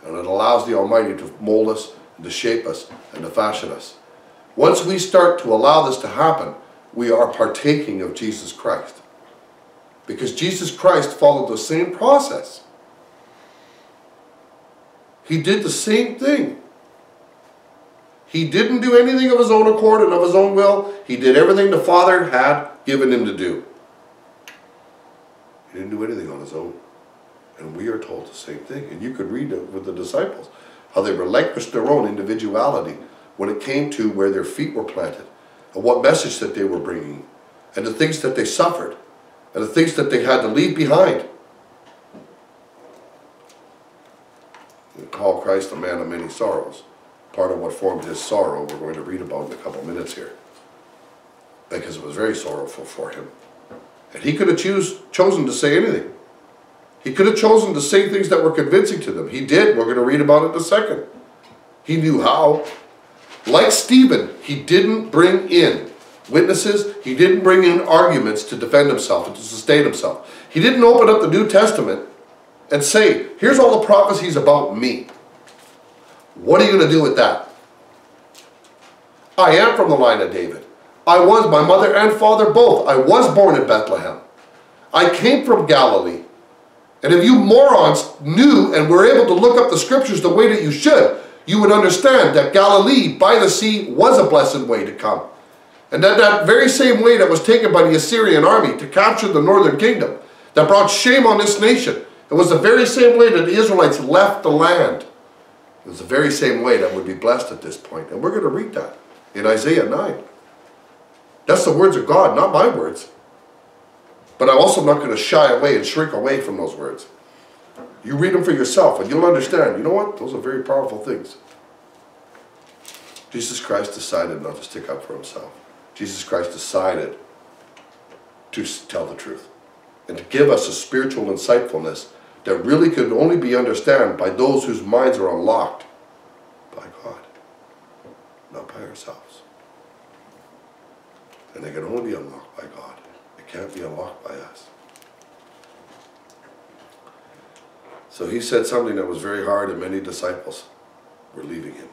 And it allows the Almighty to mold us, to shape us, and to fashion us. Once we start to allow this to happen, we are partaking of Jesus Christ. Because Jesus Christ followed the same process. He did the same thing. He didn't do anything of his own accord and of his own will. He did everything the Father had given him to do. Didn't do anything on his own. And we are told the same thing. And you could read it with the disciples, how they relinquished their own individuality when it came to where their feet were planted, and what message that they were bringing, and the things that they suffered, and the things that they had to leave behind. We call Christ a man of many sorrows. Part of what formed his sorrow we're going to read about in a couple minutes here. Because it was very sorrowful for him. And he could have choose, chosen to say anything. He could have chosen to say things that were convincing to them. He did. We're going to read about it in a second. He knew how. Like Stephen, he didn't bring in witnesses. He didn't bring in arguments to defend himself and to sustain himself. He didn't open up the New Testament and say, here's all the prophecies about me. What are you going to do with that? I am from the line of David. I was, my mother and father both. I was born in Bethlehem. I came from Galilee. And if you morons knew and were able to look up the scriptures the way that you should, you would understand that Galilee by the sea was a blessed way to come. And that that very same way that was taken by the Assyrian army to capture the northern kingdom, that brought shame on this nation, it was the very same way that the Israelites left the land. It was the very same way that would be blessed at this point. And we're going to read that in Isaiah 9. That's the words of God, not my words. But I'm also not going to shy away and shrink away from those words. You read them for yourself and you'll understand. You know what? Those are very powerful things. Jesus Christ decided not to stick up for himself. Jesus Christ decided to tell the truth and to give us a spiritual insightfulness that really could only be understood by those whose minds are unlocked by God, not by ourselves. And they can only be unlocked by God. It can't be unlocked by us. So he said something that was very hard, and many disciples were leaving him.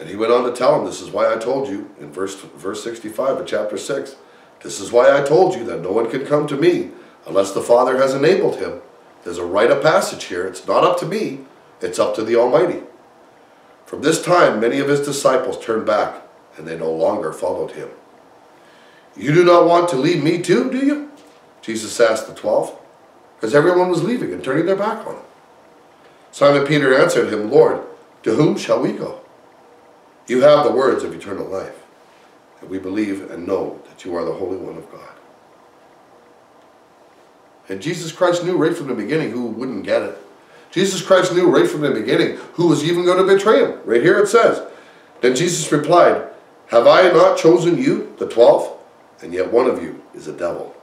And he went on to tell them, This is why I told you, in verse, verse 65 of chapter 6, This is why I told you that no one can come to me unless the Father has enabled him. There's a rite of passage here. It's not up to me, it's up to the Almighty. From this time, many of his disciples turned back, and they no longer followed him. You do not want to leave me too, do you? Jesus asked the twelve, because everyone was leaving and turning their back on him. Simon Peter answered him, Lord, to whom shall we go? You have the words of eternal life, and we believe and know that you are the Holy One of God. And Jesus Christ knew right from the beginning who wouldn't get it. Jesus Christ knew right from the beginning who was even going to betray him. Right here it says, Then Jesus replied, Have I not chosen you, the twelve? And yet one of you is a devil.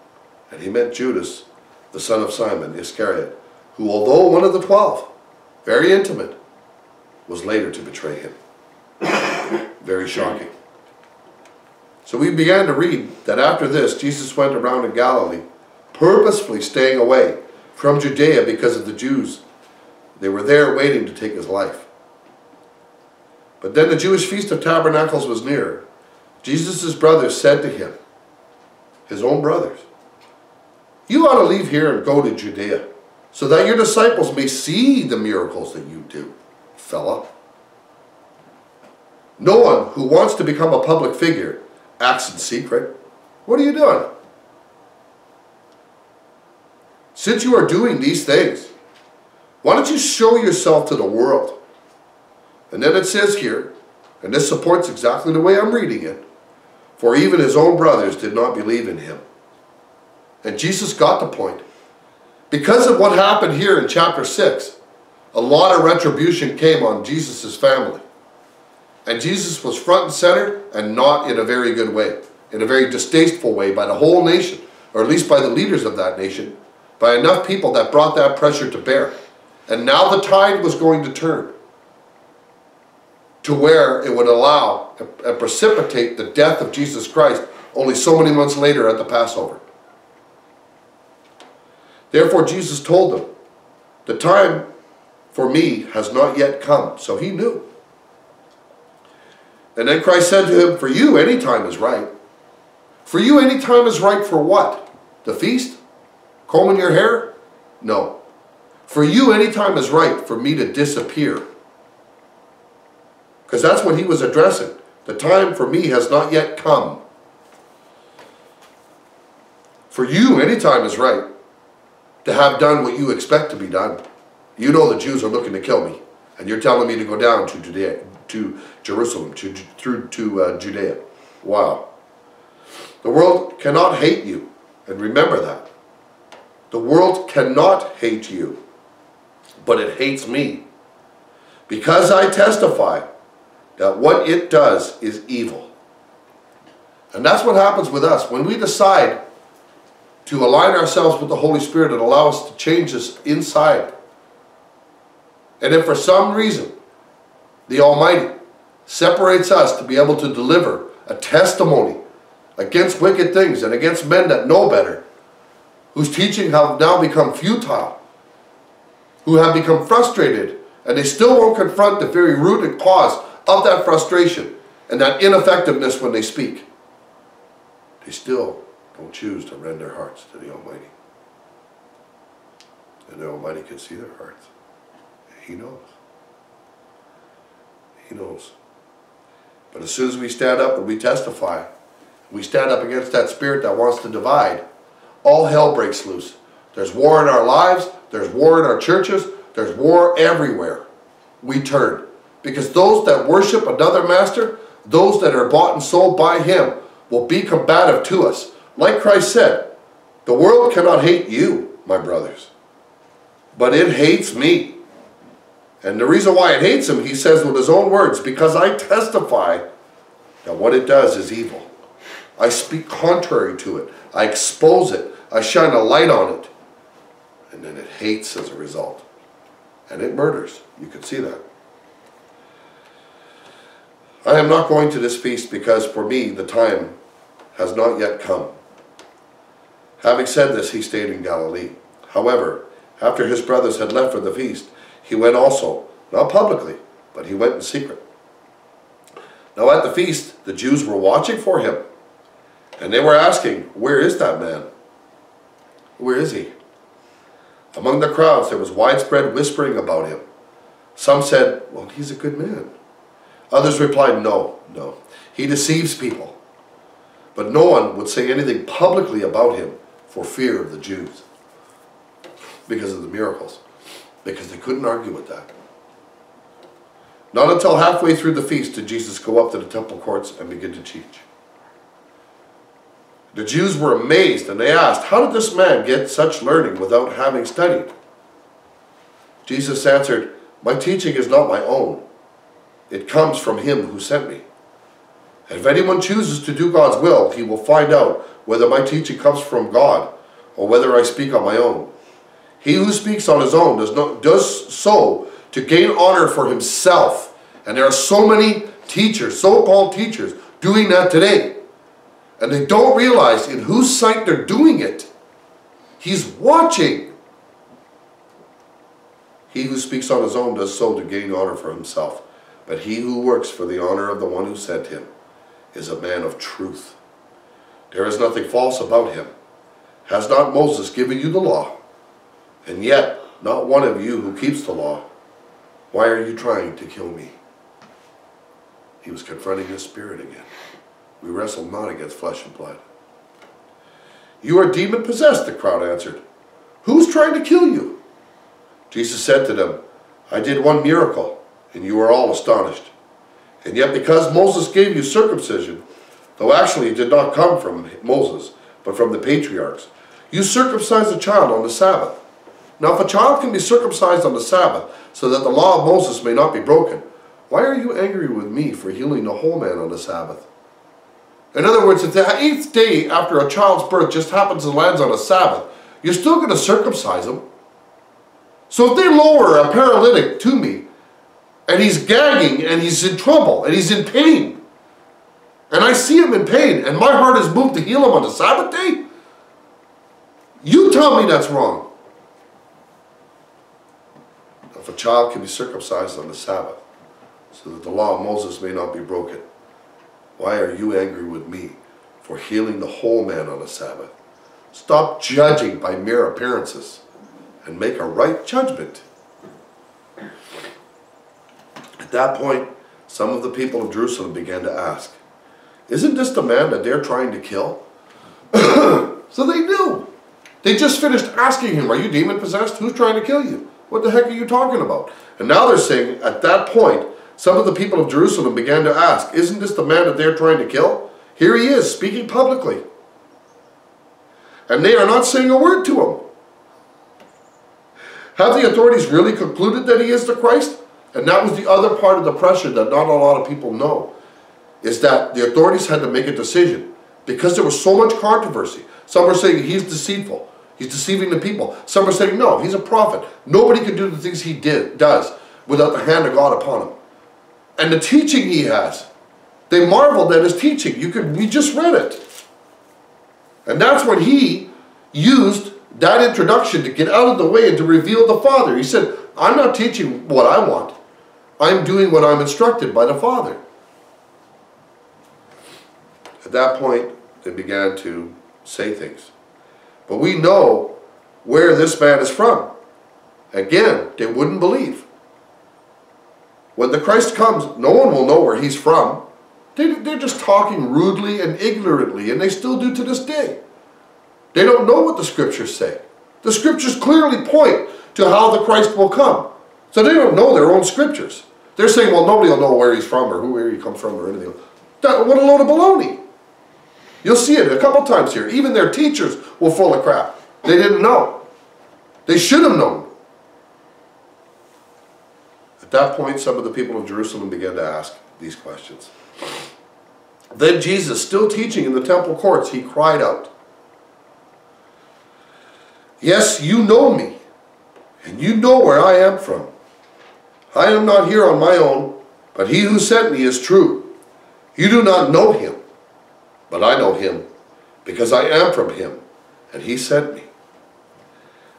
And he meant Judas, the son of Simon Iscariot, who although one of the twelve, very intimate, was later to betray him. *coughs* very shocking. So we began to read that after this, Jesus went around in Galilee, purposefully staying away from Judea because of the Jews. They were there waiting to take his life. But then the Jewish Feast of Tabernacles was near. Jesus' brothers said to him, his own brothers, You ought to leave here and go to Judea, so that your disciples may see the miracles that you do, fella. No one who wants to become a public figure acts in secret. What are you doing? Since you are doing these things, why don't you show yourself to the world? And then it says here, and this supports exactly the way I'm reading it, for even his own brothers did not believe in him. And Jesus got the point. Because of what happened here in chapter 6, a lot of retribution came on Jesus' family. And Jesus was front and center and not in a very good way, in a very distasteful way by the whole nation, or at least by the leaders of that nation, by enough people that brought that pressure to bear. And now the tide was going to turn to where it would allow and precipitate the death of Jesus Christ only so many months later at the Passover. Therefore Jesus told them, the time for me has not yet come. So he knew. And then Christ said to him, For you, any time is right. For you, any time is right for what? The feast? Combing your hair? No. For you, any time is right for me to disappear. Because that's what he was addressing. The time for me has not yet come. For you, any time is right to have done what you expect to be done. You know the Jews are looking to kill me. And you're telling me to go down to Judea, to Jerusalem, to, through to uh, Judea. Wow. The world cannot hate you. And remember that. The world cannot hate you. But it hates me. Because I testify that what it does is evil. And that's what happens with us. When we decide to align ourselves with the Holy Spirit and allow us to change us inside. And if for some reason the Almighty separates us to be able to deliver a testimony against wicked things and against men that know better, whose teaching have now become futile, who have become frustrated, and they still won't confront the very root and cause of that frustration and that ineffectiveness when they speak, they still don't choose to rend their hearts to the Almighty. And the Almighty can see their hearts. He knows. He knows. But as soon as we stand up and we testify, we stand up against that spirit that wants to divide, all hell breaks loose. There's war in our lives, there's war in our churches, there's war everywhere. We turn. Because those that worship another master, those that are bought and sold by him, will be combative to us. Like Christ said, the world cannot hate you, my brothers, but it hates me. And the reason why it hates him, he says with his own words, because I testify that what it does is evil. I speak contrary to it. I expose it. I shine a light on it. And then it hates as a result. And it murders. You can see that. I am not going to this feast because for me the time has not yet come. Having said this, he stayed in Galilee. However, after his brothers had left for the feast, he went also, not publicly, but he went in secret. Now at the feast, the Jews were watching for him, and they were asking, Where is that man? Where is he? Among the crowds, there was widespread whispering about him. Some said, Well, he's a good man. Others replied, No, no. He deceives people. but no one would say anything publicly about him for fear of the Jews because of the miracles, because they couldn't argue with that. Not until halfway through the feast did Jesus go up to the temple courts and begin to teach. The Jews were amazed and they asked, How did this man get such learning without having studied? Jesus answered, My teaching is not my own. It comes from him who sent me. And if anyone chooses to do God's will, he will find out whether my teaching comes from God or whether I speak on my own. He who speaks on his own does, not, does so to gain honor for himself. And there are so many teachers, so-called teachers, doing that today. And they don't realize in whose sight they're doing it. He's watching. He who speaks on his own does so to gain honor for himself. But he who works for the honor of the one who sent him is a man of truth. There is nothing false about him. Has not Moses given you the law? And yet, not one of you who keeps the law. Why are you trying to kill me? He was confronting his spirit again. We wrestle not against flesh and blood. You are demon possessed, the crowd answered. Who's trying to kill you? Jesus said to them, I did one miracle, and you are all astonished. And yet because Moses gave you circumcision, though actually it did not come from Moses, but from the patriarchs, you circumcised a child on the Sabbath. Now if a child can be circumcised on the Sabbath, so that the law of Moses may not be broken, why are you angry with me for healing the whole man on the Sabbath? In other words, if the eighth day after a child's birth just happens to land on a Sabbath, you're still going to circumcise him. So if they lower a paralytic to me, and he's gagging, and he's in trouble, and he's in pain, and I see him in pain, and my heart is moved to heal him on the Sabbath day, you tell me that's wrong. If a child can be circumcised on the Sabbath, so that the law of Moses may not be broken, why are you angry with me for healing the whole man on the Sabbath? Stop judging by mere appearances and make a right judgment. At that point, some of the people of Jerusalem began to ask, Isn't this the man that they're trying to kill? *clears throat* so they knew. They just finished asking him, Are you demon possessed? Who's trying to kill you? What the heck are you talking about? And now they're saying, at that point, some of the people of Jerusalem began to ask, Isn't this the man that they're trying to kill? Here he is, speaking publicly. And they are not saying a word to him. Have the authorities really concluded that he is the Christ? And that was the other part of the pressure that not a lot of people know, is that the authorities had to make a decision. Because there was so much controversy. Some were saying he's deceitful. He's deceiving the people. Some are saying, no, he's a prophet. Nobody can do the things he did does without the hand of God upon him. And the teaching he has. They marveled at his teaching. You could we just read it. And that's when he used that introduction to get out of the way and to reveal the Father. He said, I'm not teaching what I want. I'm doing what I'm instructed by the Father. At that point, they began to say things. But we know where this man is from. Again, they wouldn't believe. When the Christ comes, no one will know where he's from. They, they're just talking rudely and ignorantly, and they still do to this day. They don't know what the scriptures say. The scriptures clearly point to how the Christ will come. So they don't know their own scriptures. They're saying, well, nobody will know where he's from or who, where he comes from or anything. That, what a load of baloney. You'll see it a couple times here. Even their teachers were full of crap. They didn't know. They should have known. At that point, some of the people of Jerusalem began to ask these questions. Then Jesus, still teaching in the temple courts, he cried out, Yes, you know me, and you know where I am from. I am not here on my own, but he who sent me is true. You do not know him, but I know him, because I am from him, and he sent me.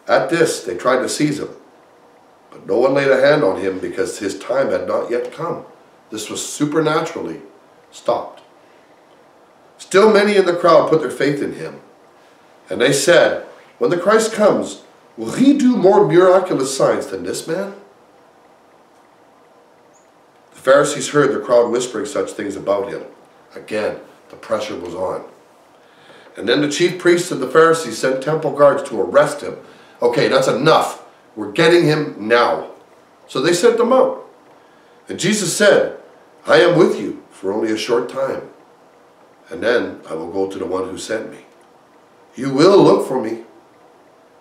At this, they tried to seize him, but no one laid a hand on him because his time had not yet come. This was supernaturally stopped. Still many in the crowd put their faith in him, and they said, when the Christ comes, will he do more miraculous signs than this man? Pharisees heard the crowd whispering such things about him. Again, the pressure was on. And then the chief priests and the Pharisees sent temple guards to arrest him. Okay, that's enough. We're getting him now. So they sent them out. And Jesus said, I am with you for only a short time. And then I will go to the one who sent me. You will look for me,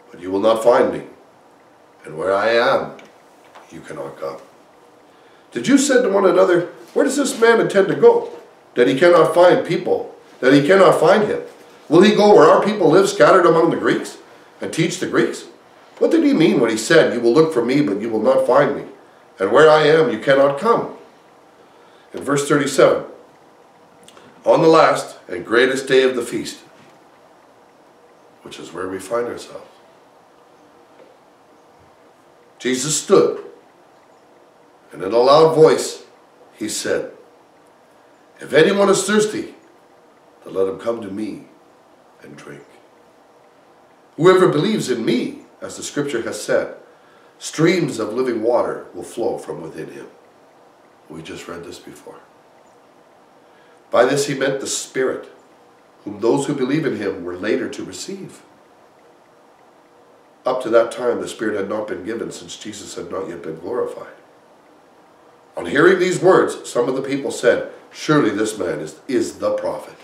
but you will not find me. And where I am, you cannot come. The Jews said to one another, Where does this man intend to go? That he cannot find people, that he cannot find him. Will he go where our people live scattered among the Greeks and teach the Greeks? What did he mean when he said, You will look for me, but you will not find me? And where I am, you cannot come. In verse 37, on the last and greatest day of the feast, which is where we find ourselves, Jesus stood, and in a loud voice, he said, If anyone is thirsty, then let him come to me and drink. Whoever believes in me, as the scripture has said, streams of living water will flow from within him. We just read this before. By this he meant the Spirit, whom those who believe in him were later to receive. Up to that time, the Spirit had not been given since Jesus had not yet been glorified. On hearing these words, some of the people said, Surely this man is, is the prophet.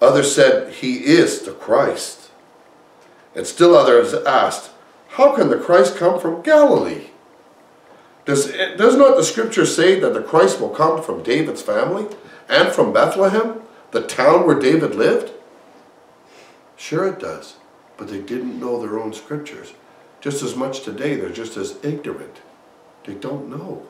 Others said, He is the Christ. And still others asked, How can the Christ come from Galilee? Does, does not the scripture say that the Christ will come from David's family and from Bethlehem, the town where David lived? Sure it does, but they didn't know their own scriptures. Just as much today, they're just as ignorant. They don't know.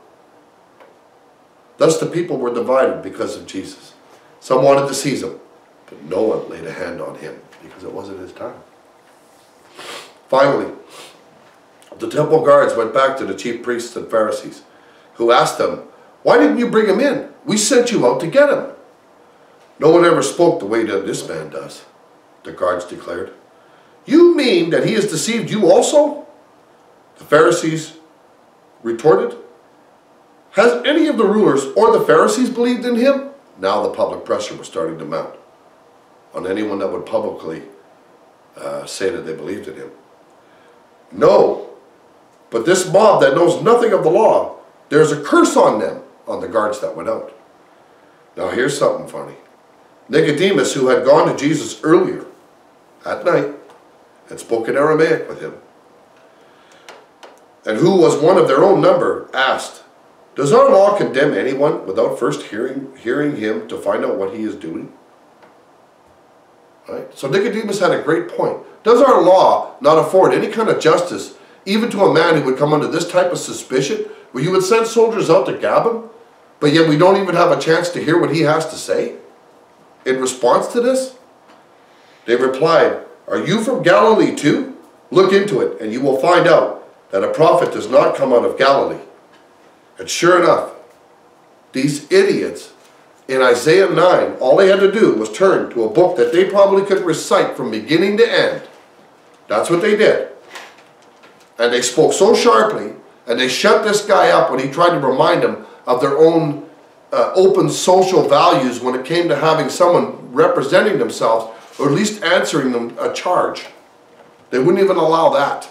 Thus the people were divided because of Jesus. Some wanted to seize him, but no one laid a hand on him because it wasn't his time. Finally, the temple guards went back to the chief priests and Pharisees, who asked them, Why didn't you bring him in? We sent you out to get him. No one ever spoke the way that this man does, the guards declared. You mean that he has deceived you also? The Pharisees retorted. Has any of the rulers or the Pharisees believed in him? Now the public pressure was starting to mount on anyone that would publicly uh, say that they believed in him. No, but this mob that knows nothing of the law, there's a curse on them, on the guards that went out. Now here's something funny. Nicodemus, who had gone to Jesus earlier at night and spoken Aramaic with him, and who was one of their own number, asked, Does our law condemn anyone without first hearing, hearing him to find out what he is doing? Right? So Nicodemus had a great point. Does our law not afford any kind of justice even to a man who would come under this type of suspicion, where you would send soldiers out to gab him, but yet we don't even have a chance to hear what he has to say in response to this? They replied, Are you from Galilee too? Look into it, and you will find out that a prophet does not come out of Galilee. And sure enough, these idiots in Isaiah 9, all they had to do was turn to a book that they probably could recite from beginning to end. That's what they did. And they spoke so sharply, and they shut this guy up when he tried to remind them of their own uh, open social values when it came to having someone representing themselves, or at least answering them a charge. They wouldn't even allow that.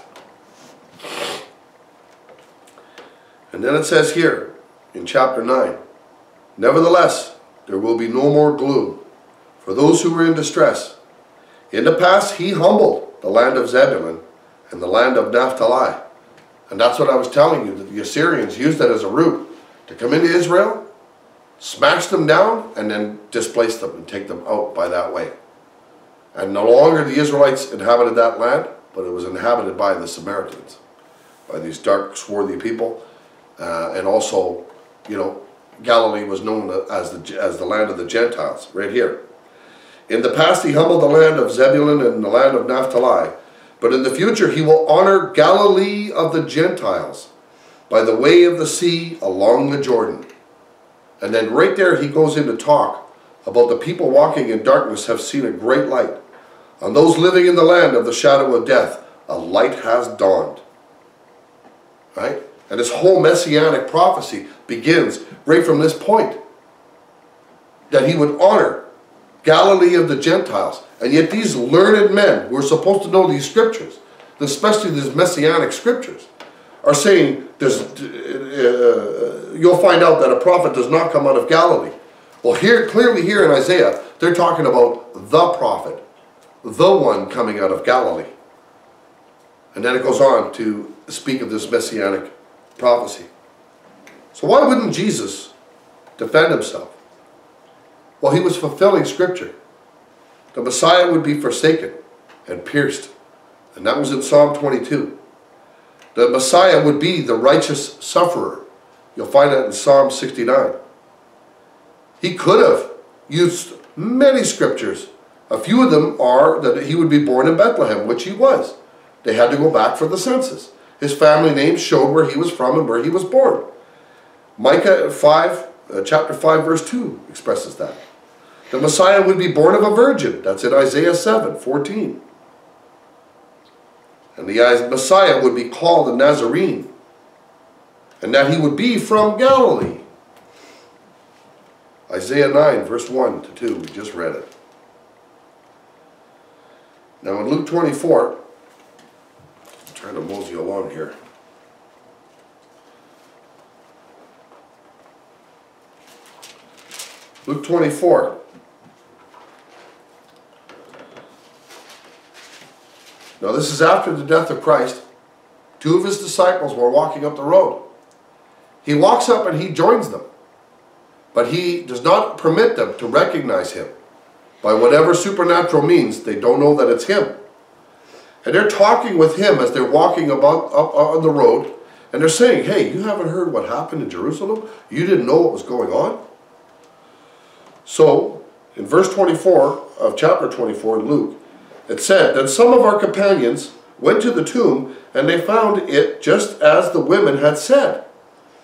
And then it says here in chapter 9, Nevertheless, there will be no more gloom for those who were in distress. In the past, he humbled the land of Zebulun and the land of Naphtali. And that's what I was telling you, that the Assyrians used that as a route to come into Israel, smash them down, and then displace them and take them out by that way. And no longer the Israelites inhabited that land, but it was inhabited by the Samaritans, by these dark, swarthy people. Uh, and also, you know, Galilee was known as the, as the land of the Gentiles, right here. In the past, he humbled the land of Zebulun and the land of Naphtali. But in the future, he will honor Galilee of the Gentiles by the way of the sea along the Jordan. And then right there, he goes in to talk about the people walking in darkness have seen a great light. On those living in the land of the shadow of death, a light has dawned. Right? And this whole messianic prophecy begins right from this point. That he would honor Galilee of the Gentiles. And yet these learned men who are supposed to know these scriptures, especially these messianic scriptures, are saying there's, uh, you'll find out that a prophet does not come out of Galilee. Well, here clearly here in Isaiah, they're talking about the prophet, the one coming out of Galilee. And then it goes on to speak of this messianic prophecy. So why wouldn't Jesus defend himself? Well, he was fulfilling scripture. The Messiah would be forsaken and pierced. And that was in Psalm 22. The Messiah would be the righteous sufferer. You'll find that in Psalm 69. He could have used many scriptures. A few of them are that he would be born in Bethlehem, which he was. They had to go back for the census. His family name showed where he was from and where he was born. Micah 5, uh, chapter 5, verse 2 expresses that. The Messiah would be born of a virgin. That's in Isaiah 7, 14. And the Messiah would be called a Nazarene. And that he would be from Galilee. Isaiah 9, verse 1 to 2. We just read it. Now in Luke 24, I'm trying to mosey along here. Luke 24. Now this is after the death of Christ. Two of his disciples were walking up the road. He walks up and he joins them. But he does not permit them to recognize him. By whatever supernatural means, they don't know that it's him. And they're talking with him as they're walking about up on the road. And they're saying, hey, you haven't heard what happened in Jerusalem? You didn't know what was going on? So, in verse 24 of chapter 24 in Luke, it said that some of our companions went to the tomb and they found it just as the women had said.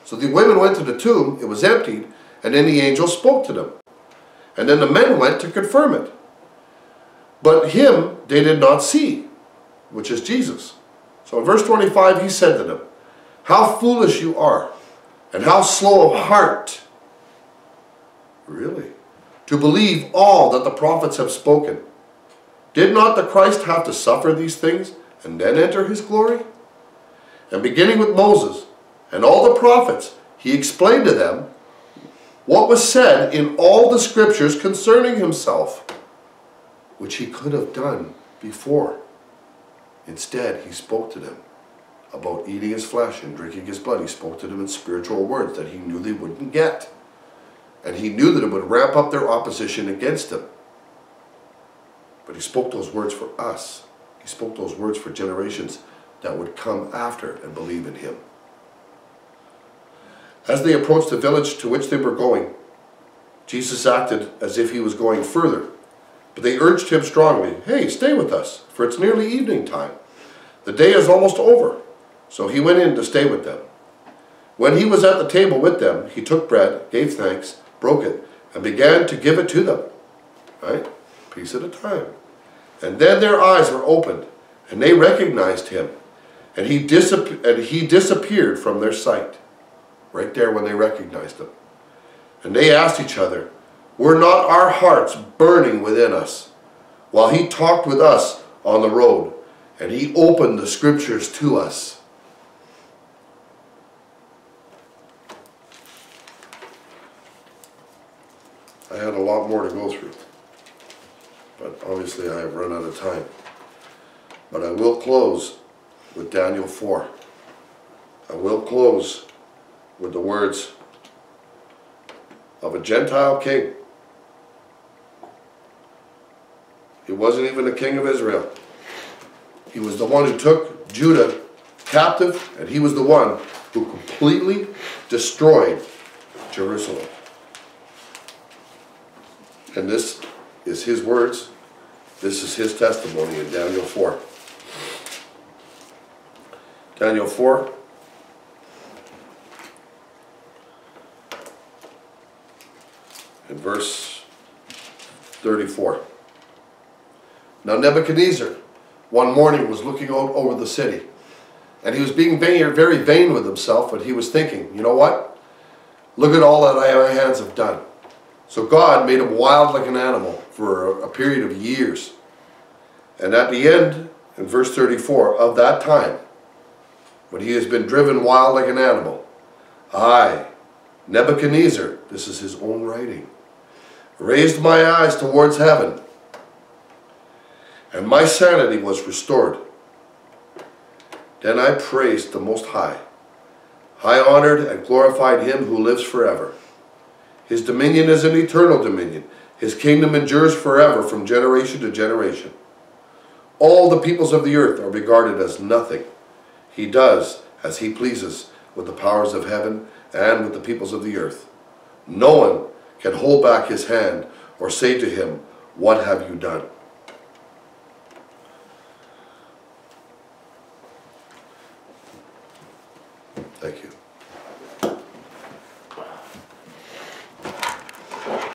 So the women went to the tomb, it was emptied, and then the angel spoke to them. And then the men went to confirm it. But him they did not see, which is Jesus. So in verse 25 he said to them, How foolish you are, and how slow of heart. Really? To believe all that the prophets have spoken. Did not the Christ have to suffer these things and then enter his glory? And beginning with Moses and all the prophets, he explained to them what was said in all the scriptures concerning himself, which he could have done before. Instead, he spoke to them about eating his flesh and drinking his blood. He spoke to them in spiritual words that he knew they wouldn't get. And he knew that it would ramp up their opposition against him. But he spoke those words for us. He spoke those words for generations that would come after and believe in him. As they approached the village to which they were going, Jesus acted as if he was going further. But they urged him strongly, Hey, stay with us, for it's nearly evening time. The day is almost over. So he went in to stay with them. When he was at the table with them, he took bread, gave thanks, broke it, and began to give it to them. Right? Piece at a time. And then their eyes were opened, and they recognized him. And he, disap- and he disappeared from their sight right there when they recognized him. And they asked each other, Were not our hearts burning within us while he talked with us on the road and he opened the scriptures to us? I had a lot more to go through, but obviously I have run out of time. But I will close with Daniel 4. I will close with the words of a Gentile king. He wasn't even the king of Israel. He was the one who took Judah captive, and he was the one who completely destroyed Jerusalem. And this is his words. This is his testimony in Daniel 4. Daniel 4, in verse 34. Now Nebuchadnezzar one morning was looking out over the city and he was being vain, very vain with himself but he was thinking, you know what? Look at all that I, my hands have done. So God made him wild like an animal for a period of years. And at the end, in verse 34, of that time, when he has been driven wild like an animal, I, Nebuchadnezzar, this is his own writing, raised my eyes towards heaven, and my sanity was restored. Then I praised the Most High, high honored and glorified him who lives forever. His dominion is an eternal dominion. His kingdom endures forever from generation to generation. All the peoples of the earth are regarded as nothing. He does as he pleases with the powers of heaven and with the peoples of the earth. No one can hold back his hand or say to him, What have you done? Thank you.